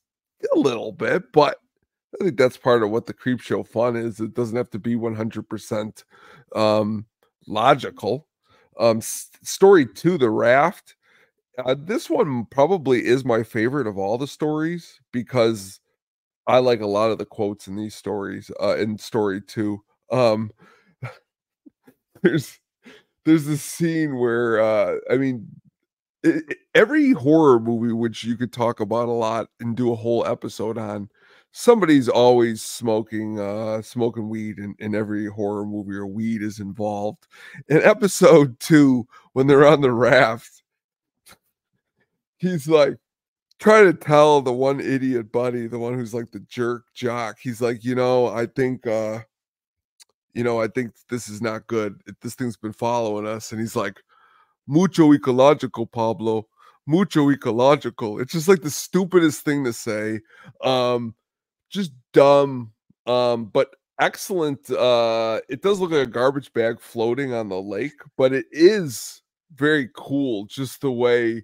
A little bit, but I think that's part of what the creep show fun is. It doesn't have to be 100% um, logical. Um, s- story two, The Raft. Uh, this one probably is my favorite of all the stories because I like a lot of the quotes in these stories. Uh, in story two, um, there's there's this scene where uh, I mean, i- i- every horror movie which you could talk about a lot and do a whole episode on somebody's always smoking uh smoking weed in, in every horror movie or weed is involved. In episode two when they're on the raft he's like trying to tell the one idiot buddy the one who's like the jerk jock he's like you know i think uh you know i think this is not good. This thing's been following us. And he's like mucho ecological pablo. Mucho ecological. It's just like the stupidest thing to say. Um just dumb um but excellent uh it does look like a garbage bag floating on the lake but it is very cool just the way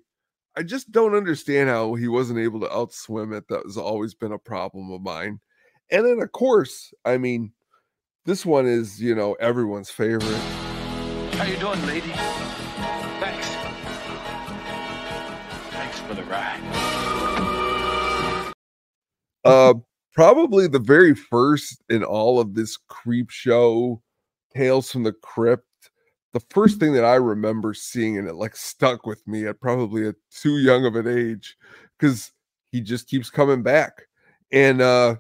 i just don't understand how he wasn't able to outswim it that has always been a problem of mine and then of course i mean this one is you know everyone's favorite How you doing, lady? Thanks. Thanks for the ride. uh probably the very first in all of this Creepshow tales from the crypt the first thing that i remember seeing and it like stuck with me at probably a too young of an age because he just keeps coming back and uh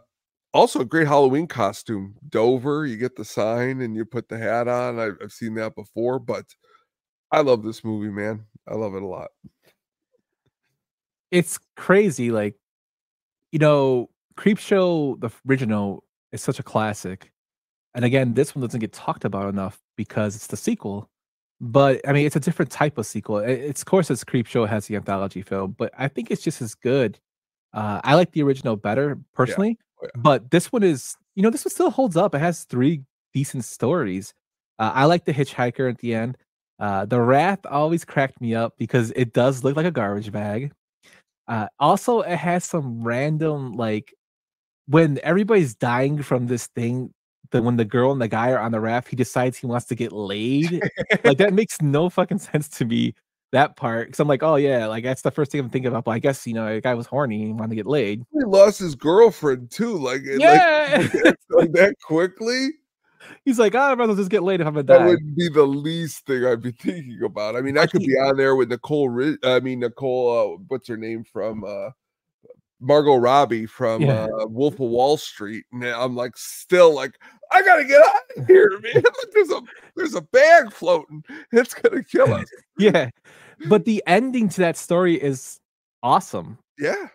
also a great halloween costume dover you get the sign and you put the hat on i've, I've seen that before but i love this movie man i love it a lot it's crazy. Like, you know, Creepshow, the original, is such a classic. And again, this one doesn't get talked about enough because it's the sequel. But I mean, it's a different type of sequel. It's of course, it's Creepshow has the anthology film, but I think it's just as good. Uh, I like the original better personally, but this one is, you know, this one still holds up. It has three decent stories. Uh, I like the hitchhiker at the end. Uh, the Raft always cracked me up because it does look like a garbage bag. Uh, also, it has some random like when everybody's dying from this thing. The when the girl and the guy are on the raft, he decides he wants to get laid. like that makes no fucking sense to me. That part, because I'm like, oh yeah, like that's the first thing I'm thinking about. But I guess you know, the guy was horny and wanted to get laid. he lost his girlfriend too like Yeah. like, like that quickly He's like, oh, I'd rather just get laid if I'm gonna that die. would be the least thing I'd be thinking about. I mean, I could be on there with Nicole. I mean, Nicole. Uh, what's her name from uh, Margot Robbie from Yeah. uh, Wolf of Wall Street, and I'm like, still like, I gotta get out of here, man. there's a there's a bag floating. It's gonna kill us. yeah, but the ending to that story is awesome. Yeah,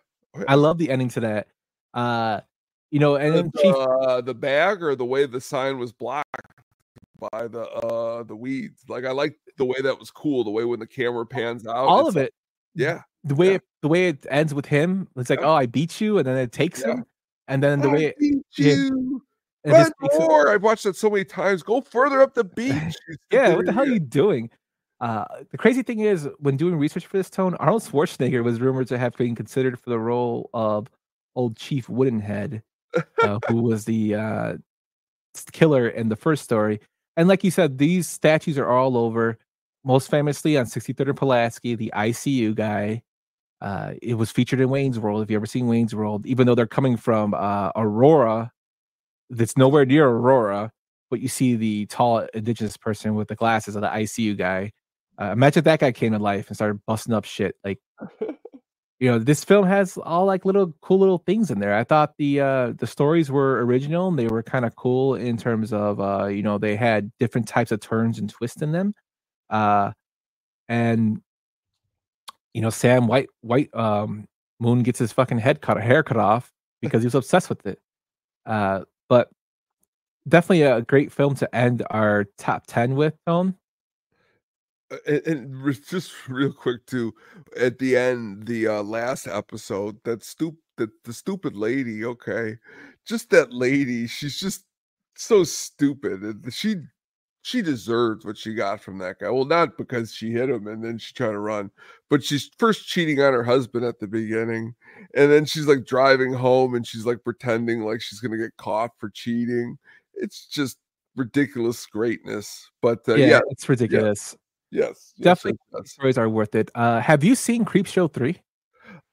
I love the ending to that. Uh, you know, and then the, Chief uh, the bag or the way the sign was blocked by the uh the weeds. Like I like the way that was cool. The way when the camera pans out, all of like- it. Yeah, the way it, the way it ends with him, it's like, oh, I beat you, and then it takes Yeah. him, and then the I way it, beat yeah, you. it Run him- more. I've watched that so many times. Go further up the beach. yeah, what the hell are you doing? Uh, the crazy thing is, when doing research for this tone, Arnold Schwarzenegger was rumored to have been considered for the role of old Chief Woodenhead, uh, who was the uh, killer in the first story. And like you said, these statues are all over. Most famously on 63rd and Pulaski, the ICU guy. Uh, it was featured in Wayne's World. If you ever seen Wayne's World, even though they're coming from uh, Aurora, that's nowhere near Aurora, but you see the tall indigenous person with the glasses of the ICU guy. Uh, imagine if that guy came to life and started busting up shit. Like, you know, this film has all like little cool little things in there. I thought the uh the stories were original and they were kind of cool in terms of uh, you know, they had different types of turns and twists in them. Uh and you know, Sam White White um Moon gets his fucking head cut hair cut off because he was obsessed with it. Uh but definitely a great film to end our top 10 with film and, and just real quick too, at the end, the uh, last episode, that stupid, the, the stupid lady. Okay, just that lady. She's just so stupid. She she deserves what she got from that guy. Well, not because she hit him and then she tried to run, but she's first cheating on her husband at the beginning, and then she's like driving home and she's like pretending like she's gonna get caught for cheating. It's just ridiculous greatness. But uh, yeah, yeah, it's ridiculous. yes, yes, Definitely, it does. stories are worth it. Uh, have you seen Creepshow three?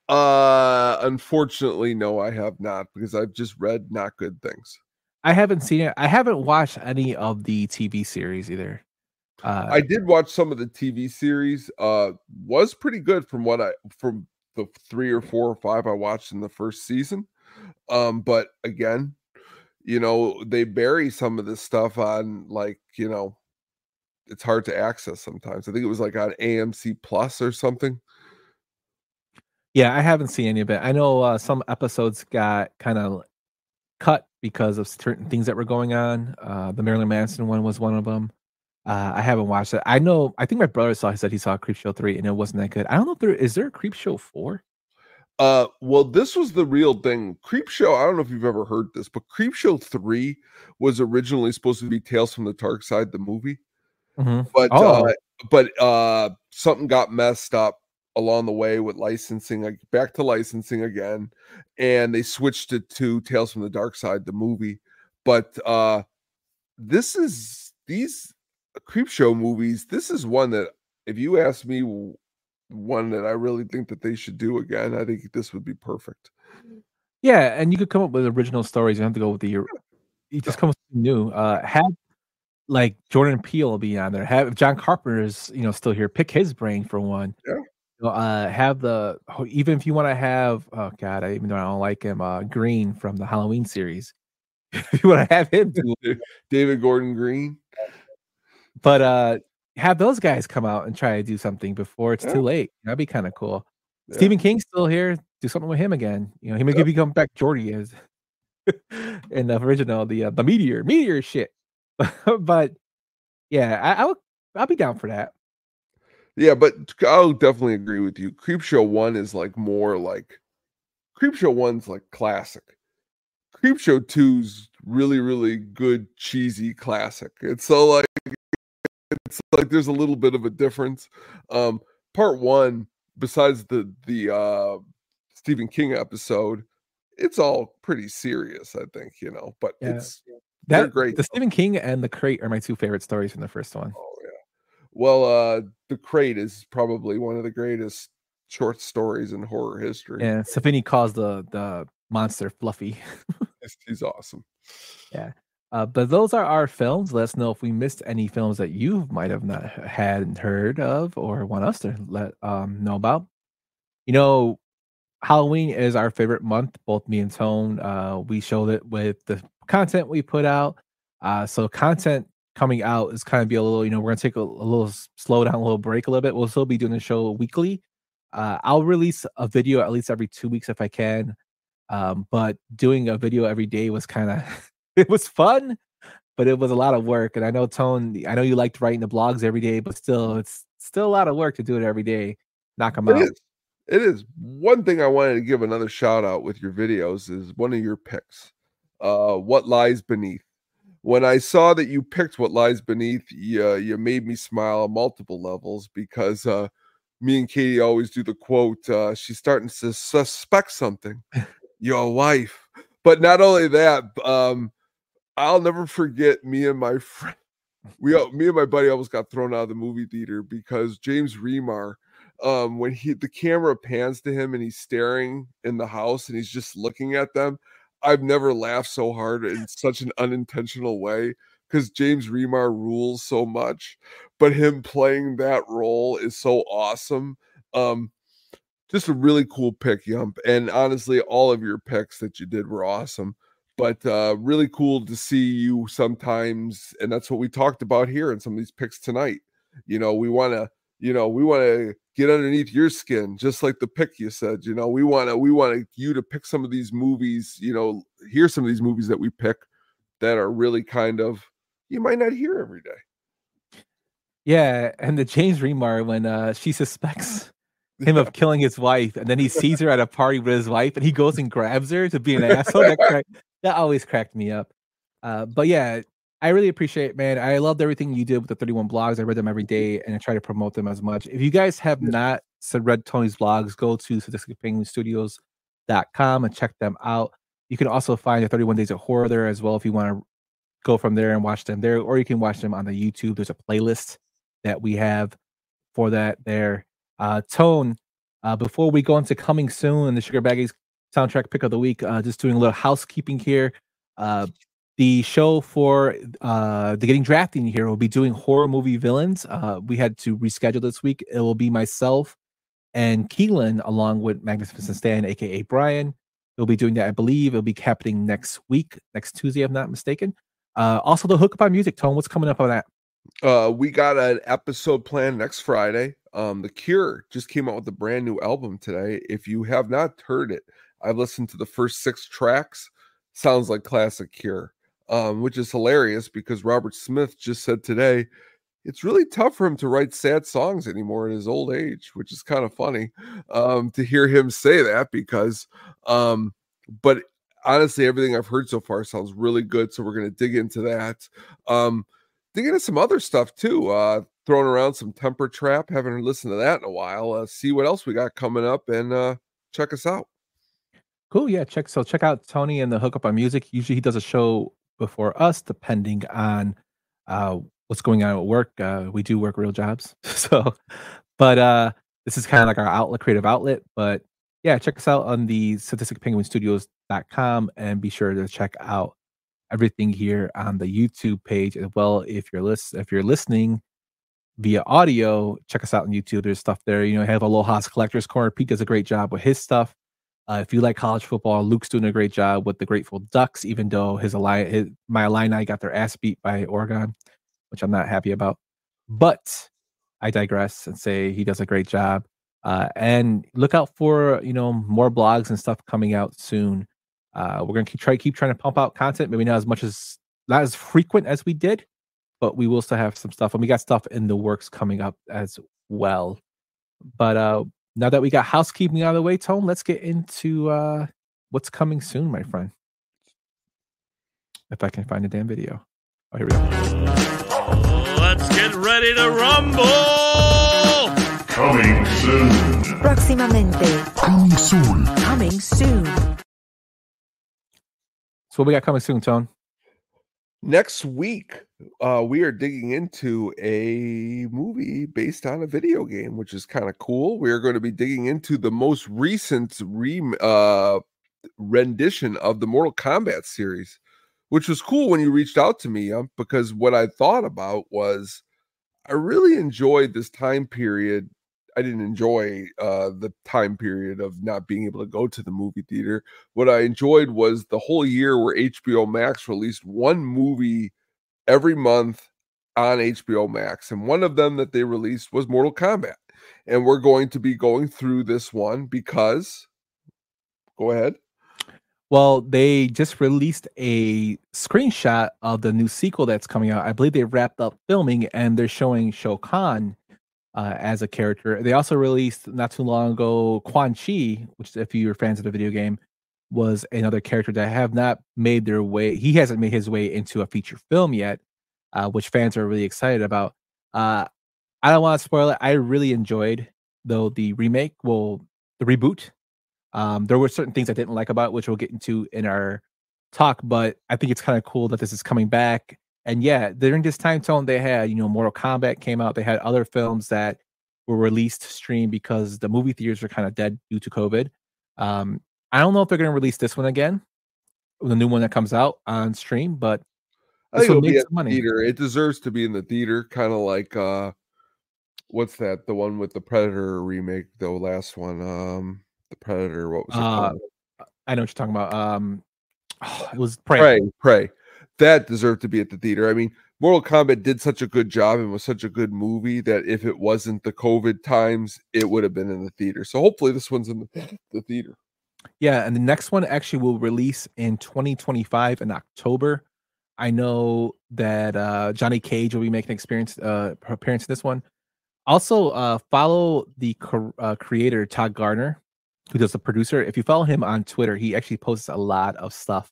Uh, unfortunately, no, I have not because I've just read not good things. I haven't seen it. I haven't watched any of the TV series either. Uh, I did watch some of the TV series. Uh, was pretty good from what I from the three or four or five I watched in the first season. Um, but again, you know, they bury some of this stuff on like you know, it's hard to access sometimes. I think it was like on AMC Plus or something. Yeah, I haven't seen any of it. I know uh, some episodes got kind of cut because of certain things that were going on. Uh, the Marilyn Manson one was one of them. Uh, I haven't watched it. I know. I think my brother saw. He said he saw Creepshow three, and it wasn't that good. I don't know if there is there a Creepshow four. Uh, well, this was the real thing. Creepshow. I don't know if you've ever heard this, but Creepshow three was originally supposed to be Tales from the Darkside, the movie. Mhm. but Oh. uh, but uh, something got messed up along the way with licensing, like back to licensing again, and they switched it to Tales from the Darkside, the movie. But uh, this is these creep show movies. This is one that, if you ask me, one that I really think that they should do again. I think this would be perfect. Yeah, and you could come up with original stories. You don't have to go with the. You just come up with something new. Uh, have like Jordan Peele be on there. Have if John Carpenter is you know still here. Pick his brain for one. Yeah. Uh, have the even if you want to have oh god, I even though I don't like him, uh, Green from the Halloween series. if you want to have him do it, David Gordon Green. but uh, have those guys come out and try to do something before it's Yeah. too late. That'd be kind of cool. Yeah. Stephen King's still here. Do something with him again. You know, he maybe become back Jordy is in the original, the uh, the meteor, meteor shit. but yeah, I, I would I'll be down for that. Yeah, but I'll definitely agree with you. Creepshow One is like more like Creepshow One's like classic. Creepshow Two's really, really good, cheesy classic. It's so like it's like there's a little bit of a difference. Um, part one, besides the the uh Stephen King episode, it's all pretty serious, I think, you know, but Yeah. it's That great. The Stephen King and the Crate are my two favorite stories from the first one. Well, uh The Crate is probably one of the greatest short stories in horror history. Yeah, Safini calls the the monster Fluffy. He's- awesome. Yeah. Uh, but those are our films. Let us know if we missed any films that you might have not had heard of or want us to let um, know about. You know, Halloween is our favorite month, both me and Tone. Uh, we showed it with the content we put out. Uh, so content coming out is kind of be a little, you know, we're gonna take a, a little slow down, a little break a little bit. We'll still be doing the show weekly. Uh, I'll release a video at least every two weeks if I can. Um, but doing a video every day was kind of it was fun, but it was a lot of work. And I know Tone, I know you liked writing the blogs every day, but still, it's still a lot of work to do it every day. Knock them It out. is. It is. One thing I wanted to give another shout out with your videos is one of your picks. Uh, what lies beneath. When I saw that you picked what lies beneath, you, uh, you made me smile on multiple levels because uh, me and Katie always do the quote. Uh, she's starting to suspect something. Your wife. But not only that, um, I'll never forget me and my friend. We, all- me and my buddy, almost got thrown out of the movie theater because James Remar um when he the camera pans to him and he's staring in the house and he's just looking at them i've never laughed so hard in such an unintentional way because james remar rules so much but him playing that role is so awesome um just a really cool pick yump and honestly all of your picks that you did were awesome but uh really cool to see you sometimes and that's what we talked about here in some of these picks tonight you know we want to you know we want to get underneath your skin just like the pick you said you know we want to we want you to pick some of these movies you know hear some of these movies that we pick that are really kind of you might not hear every day Yeah, and the James Remar when uh she suspects him of killing his wife, and then he sees her at a party with his wife, and he goes and grabs her to be an asshole. That crack, that always cracked me up. Uh, but yeah, I really appreciate it, man. I loved everything you did with the 31 blogs. I read them every day and I try to promote them as much. If you guys have not said read Tony's blogs, go to sadisticpenguinstudios.com and check them out. You can also find the 31 Days of Horror there as well if you want to go from there and watch them there, or you can watch them on the YouTube. There's a playlist that we have for that there. Uh, Tone, uh, before we go into coming soon and the Sugar Baggies soundtrack pick of the week, uh, just doing a little housekeeping here. Uh, the show for uh, the Getting Drafting here will be doing horror movie villains. Uh, we had to reschedule this week. It will be myself and Keelan along with Magnificent Stan, aka Brian. We'll be doing that, I believe. It'll be happening next week, next Tuesday, if I'm not mistaken. Uh, also, the Hook Up on Music, Tone. What's coming up on that? Uh, we got an episode planned next Friday. Um, The Cure just came out with a brand new album today. If you have not heard it, I've listened to the first six tracks. Sounds like classic Cure, um, which is hilarious because Robert Smith just said today it's really tough for him to write sad songs anymore in his old age, which is kind of funny um, to hear him say that because, um, but honestly, everything I've heard so far sounds really good. So we're going to dig into that. Um, dig into some other stuff too. Uh, throwing around some temper trap, haven't listened to that in a while. Uh, see what else we got coming up and uh, check us out. Cool. Yeah. Check. So check out Tony and the Hookup on Music. Usually he does a show before us, depending on uh, what's going on at work. Uh, we do work real jobs. so, but uh, this is kind of like our outlet, creative outlet. But yeah, check us out on the sadisticpenguinstudios.com and be sure to check out everything here on the YouTube page as well. If you're list if you're listening via audio, check us out on YouTube. There's stuff there. You know, have Aloha's Collectors Corner. Pete does a great job with his stuff. Uh, if you like college football, Luke's doing a great job with the Grateful Ducks, even though his, Illini, his my Illini got their ass beat by Oregon which I'm not happy about. But I digress and say he does a great job. Uh, and look out for you know more blogs and stuff coming out soon. Uh, we're gonna keep try keep trying to pump out content. Maybe not as much as not as frequent as we did, but we will still have some stuff, and we got stuff in the works coming up as well. But uh, now that we got housekeeping out of the way, Tone, let's get into uh, what's coming soon, my friend. If I can find a damn video. Oh, here we go. Let's get ready to rumble! Coming soon. Próximamente. Coming soon. Coming soon. So what we got coming soon, Tone? Next week, uh, we are digging into a movie based on a video game, which is kind of cool. We are going to be digging into the most recent re- uh, rendition of the Mortal Kombat series which was cool when you reached out to me um, because what I thought about was I really enjoyed this time period. I didn't enjoy uh, the time period of not being able to go to the movie theater. What I enjoyed was the whole year where HBO Max released one movie every month on HBO Max. And one of them that they released was Mortal Kombat. And we're going to be going through this one because, go ahead. Well, they just released a screenshot of the new sequel that's coming out. I believe they wrapped up filming and they're showing Shao Kahn uh, as a character. They also released not too long ago Quan Chi, which, if you're fans of the video game, was another character that have not made their way. He hasn't made his way into a feature film yet, uh, which fans are really excited about. Uh, I don't want to spoil it. I really enjoyed though the remake, well, the reboot um, there were certain things I didn't like about, it, which we'll get into in our talk. But I think it's kind of cool that this is coming back. And yeah, during this time zone, they had you know Mortal Kombat came out. They had other films that were released stream because the movie theaters were kind of dead due to COVID. Um, I don't know if they're going to release this one again, the new one that comes out on stream, but I think it'll be at money. theater. It deserves to be in the theater, kind of like uh, what's that? The one with the Predator remake, the last one. Um, the Predator. What was it uh, called? I know what you're talking about. Um, oh, it was Prey. Prey. Prey. That deserved to be at the theater. I mean, Mortal Kombat did such a good job and was such a good movie that if it wasn't the COVID times, it would have been in the theater. So hopefully this one's in the, the theater. Yeah, and the next one actually will release in 2025 in October. I know that uh, Johnny Cage will be making experience uh, appearance in this one. Also, uh, follow the uh, creator Todd Garner, who does the producer. If you follow him on Twitter, he actually posts a lot of stuff,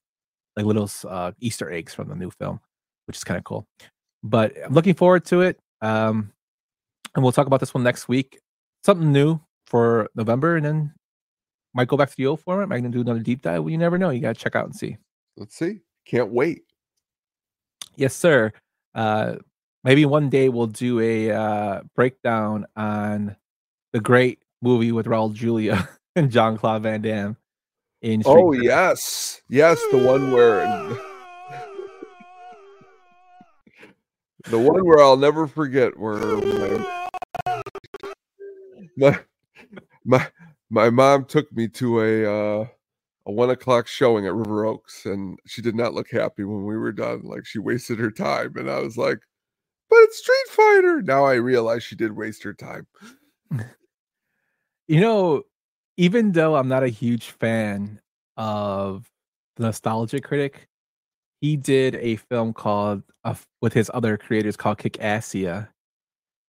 like little uh, Easter eggs from the new film, which is kind of cool. But I'm looking forward to it. Um, and we'll talk about this one next week. Something new for November, and then might go back to the old format. Might do another deep dive. Well, you never know. You gotta check out and see. Let's see. Can't wait. Yes, sir. Uh, maybe one day we'll do a uh, breakdown on the great movie with Raul Julia and Jean-Claude Van Damme. In Street oh Fighter. yes, yes, the one where the one where I'll never forget where my my my, my mom took me to a uh, a one o'clock showing at River Oaks, and she did not look happy when we were done. Like she wasted her time, and I was like, "But it's Street Fighter." Now I realize she did waste her time. You know, even though I'm not a huge fan of the Nostalgia Critic, he did a film called uh, with his other creators called Kickassia.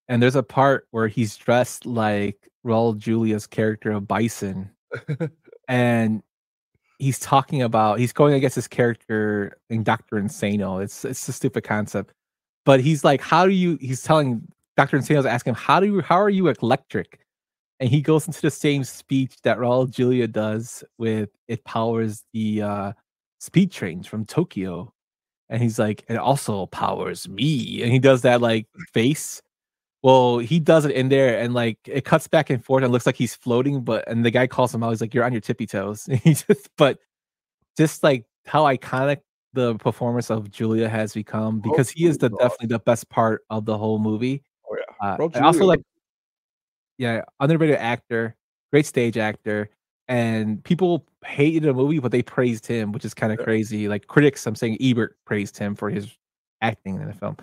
And there's a part where he's dressed like Raul Julia's character of Bison. and he's talking about he's going against his character in Doctor Insano. It's it's a stupid concept. But he's like, how do you he's telling Dr. Insano's asking him, how do you how are you electric? And he goes into the same speech that Raul Julia does with it powers the uh, speed trains from Tokyo. And he's like, it also powers me. And he does that like face. Well, he does it in there and like it cuts back and forth and looks like he's floating, but and the guy calls him out. He's like, You're on your tippy toes. And he just but just like how iconic the performance of Julia has become because he is the definitely the best part of the whole movie. Oh yeah. Uh, also like yeah, underrated actor, great stage actor, and people hated the movie, but they praised him, which is kind of crazy. Like critics, I'm saying Ebert praised him for his acting in the film.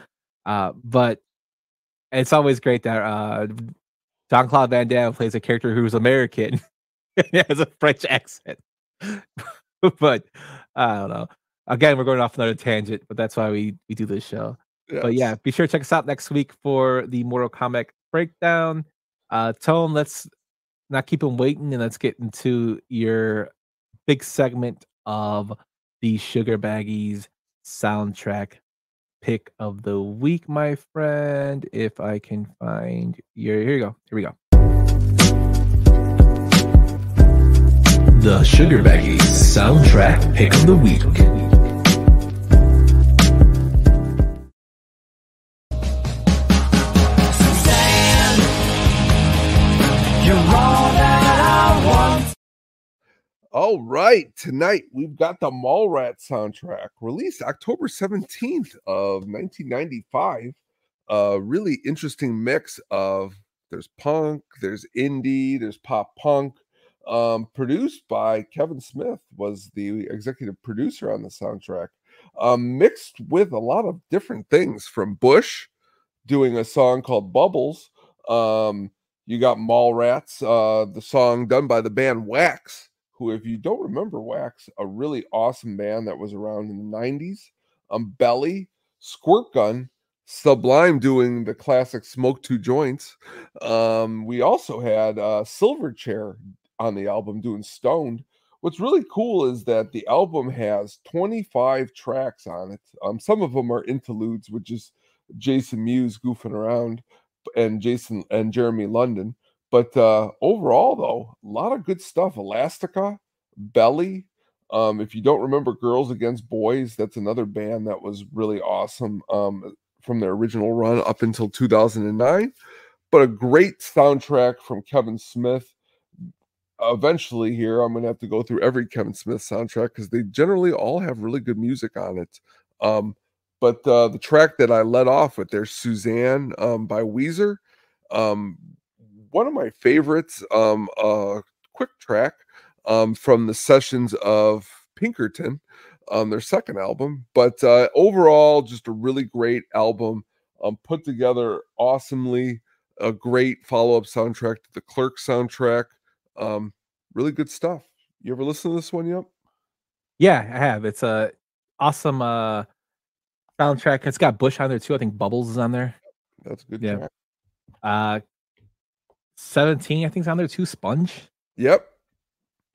Uh, but it's always great that uh, Jean-Claude Van Damme plays a character who's American and has a French accent. but I don't know. Again, we're going off another tangent, but that's why we we do this show. But yeah, be sure to check us out next week for the Mortal Kombat breakdown. Uh, Tone, let's not keep him waiting and let's get into your big segment of the Sugar Baggies soundtrack pick of the week, my friend. If I can find your, here you go. Here we go. The Sugar Baggies soundtrack pick of the week. All right, tonight we've got the Mallrat soundtrack released October 17th of 1995. A really interesting mix of there's punk, there's indie, there's pop punk. Um, produced by Kevin Smith was the executive producer on the soundtrack. Um, mixed with a lot of different things from Bush doing a song called Bubbles. Um, you got Mallrats, uh, the song done by the band Wax, who, if you don't remember Wax, a really awesome band that was around in the 90s. Um, Belly, Squirt Gun, Sublime doing the classic Smoke Two Joints. Um, we also had uh, Silverchair on the album doing Stoned. What's really cool is that the album has 25 tracks on it. Um, some of them are interludes, which is Jason Mewes goofing around and Jason and Jeremy London. But uh, overall, though, a lot of good stuff. Elastica, Belly. Um, if you don't remember Girls Against Boys, that's another band that was really awesome um, from their original run up until 2009. But a great soundtrack from Kevin Smith. Eventually, here, I'm going to have to go through every Kevin Smith soundtrack because they generally all have really good music on it. Um, but uh, the track that I let off with there's Susanne um, by Weezer. Um, one of my favorites, um, uh, quick track um, from the sessions of Pinkerton, um, their second album. But uh, overall, just a really great album, um, put together awesomely. A great follow up soundtrack to the Clerk soundtrack. Um, really good stuff. You ever listen to this one Yep. Yeah, I have. It's a awesome uh soundtrack. It's got Bush on there too. I think Bubbles is on there. That's a good. Yeah. track. Uh, seventeen. I think is on there too. Sponge. Yep.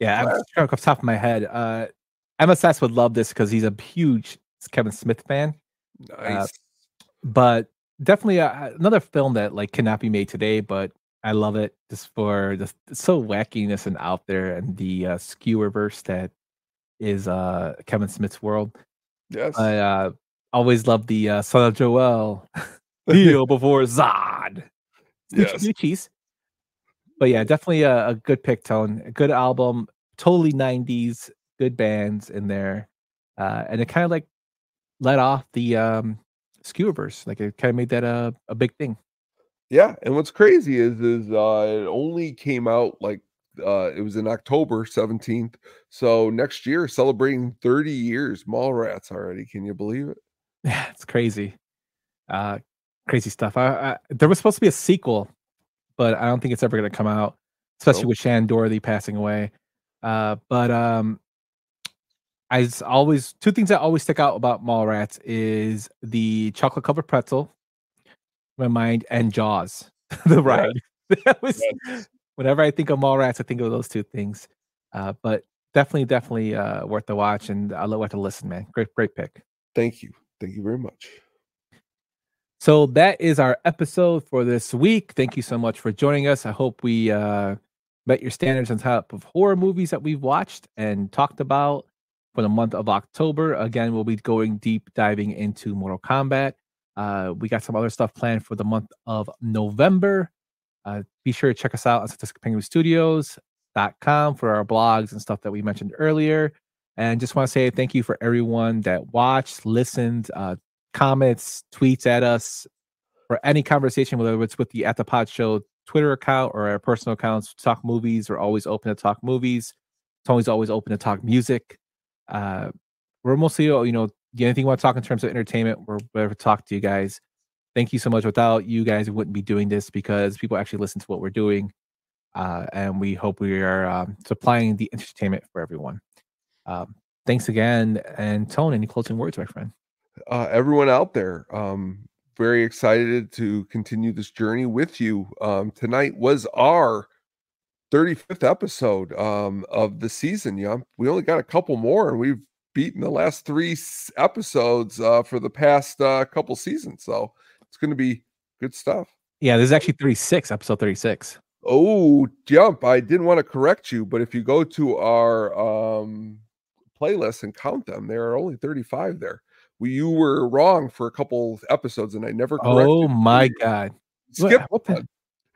Yeah, I'm off the top of my head. Uh, MSS would love this because he's a huge Kevin Smith fan. Uh, Nice. but definitely uh, another film that like cannot be made today, but I love it just for the so wackiness and out there and the uh, skewerverse that is uh Kevin Smith's world. yes. I uh, always love the uh, son of Jor-El, kneel before Zod. Yes. New cheese. But yeah, definitely a, a good pick, Tone. A good album, totally 90s, good bands in there. Uh, and it kind of like let off the um skewerverse. Like it kind of made that a, a big thing. Yeah, and what's crazy is is uh it only came out like uh it was in October 17th. So next year celebrating 30 years Mallrats already. Can you believe it? Yeah, it's crazy. Uh crazy stuff. I, I there was supposed to be a sequel, but I don't think it's ever gonna come out, especially with Shannen Doherty passing away. Uh but um I always two things that always stick out about Mallrats is the chocolate covered pretzel, my mind, and Jaws, the ride. that was whenever I think of Mallrats, I think of those two things. Uh, but definitely, definitely uh, worth the watch, and I love to listen, man. Great, great pick. Thank you. Thank you very much. So that is our episode for this week. Thank you so much for joining us. I hope we uh, met your standards on top of horror movies that we've watched and talked about for the month of October. Again, we'll be going deep diving into Mortal Kombat. Uh, we got some other stuff planned for the month of November. Uh, be sure to check us out on Studios.com for our blogs and stuff that we mentioned earlier. And just want to say thank you for everyone that watched, listened, uh, comments, tweets at us or any conversation, whether it's with the At the Pod Show Twitter account or our personal accounts. Talk movies. We're always open to talk movies. Tony's always open to talk music. Uh, we're mostly, uh, you know, anything you want to talk in terms of entertainment, we're whatever talk to you guys. Thank you so much. Without you guys, we wouldn't be doing this because people actually listen to what we're doing. Uh, and we hope we are um, supplying the entertainment for everyone. Um, thanks again. And Tone, any closing words, my friend? Uh, everyone out there. Um, very excited to continue this journey with you. Um, tonight was our 35th episode um, of the season. Yeah, we only got a couple more, and we've beaten the last three episodes uh, for the past uh, couple seasons. So it's going to be good stuff. Yeah, this is actually 36, episode 36. Oh, jump! I didn't want to correct you, but if you go to our um, playlist and count them, there are only 35 there. We, you were wrong for a couple episodes, and I never corrected. Oh you. my God. Skip what the-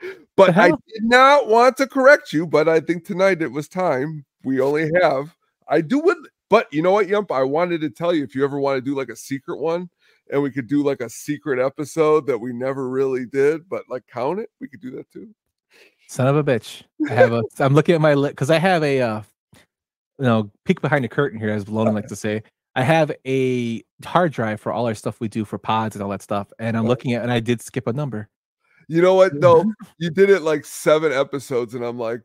But I did not want to correct you, but I think tonight it was time. We only have. I do would, but you know what, Yump? I wanted to tell you if you ever want to do like a secret one, and we could do like a secret episode that we never really did, but like count it, we could do that too. Son of a bitch. I have a. I'm looking at my list because I have a. Uh, you know, peek behind the curtain here, as Lonan like to say. I have a hard drive for all our stuff we do for pods and all that stuff, and I'm looking at, and I did skip a number. You know what? No, you did it like seven episodes, and I'm like,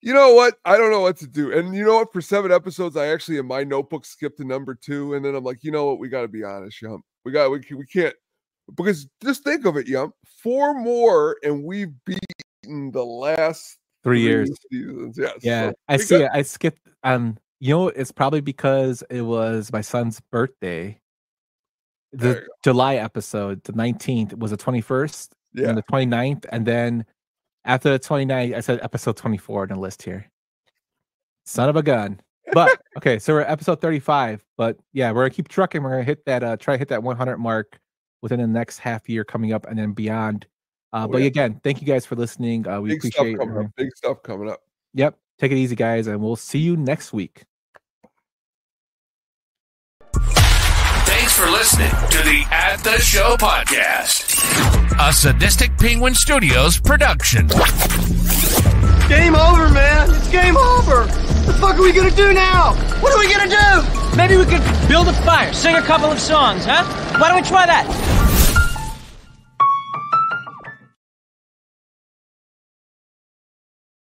you know what? I don't know what to do. And you know what? For seven episodes, I actually in my notebook skipped to number two, and then I'm like, you know what? We got to be honest, Yump. We got we we can't because just think of it, Yump. Four more, and we've beaten the last Three years. seasons. Yes. Yeah, so I see got- it. I skipped. Um, you know, it's probably because it was my son's birthday. The July episode, the 19th, was the 21st, Yeah. and the 29th, and then after the 29th, I said episode 24 on the list here. Son of a gun. But okay, so we're at episode 35. But yeah, we're gonna keep trucking. We're gonna hit that, uh, try to hit that 100 mark within the next half year coming up and then beyond. Uh, Oh, but yeah. again, thank you guys for listening. Uh, we big stuff appreciate coming uh, up. Big stuff coming up. Yep. Take it easy, guys, and we'll see you next week. Thanks for listening to the At the Show podcast, a Sadistic Penguin Studios production. Game over, man. It's game over. What the fuck are we gonna do now? What are we gonna do? Maybe we could build a fire, sing a couple of songs, huh? Why don't we try that?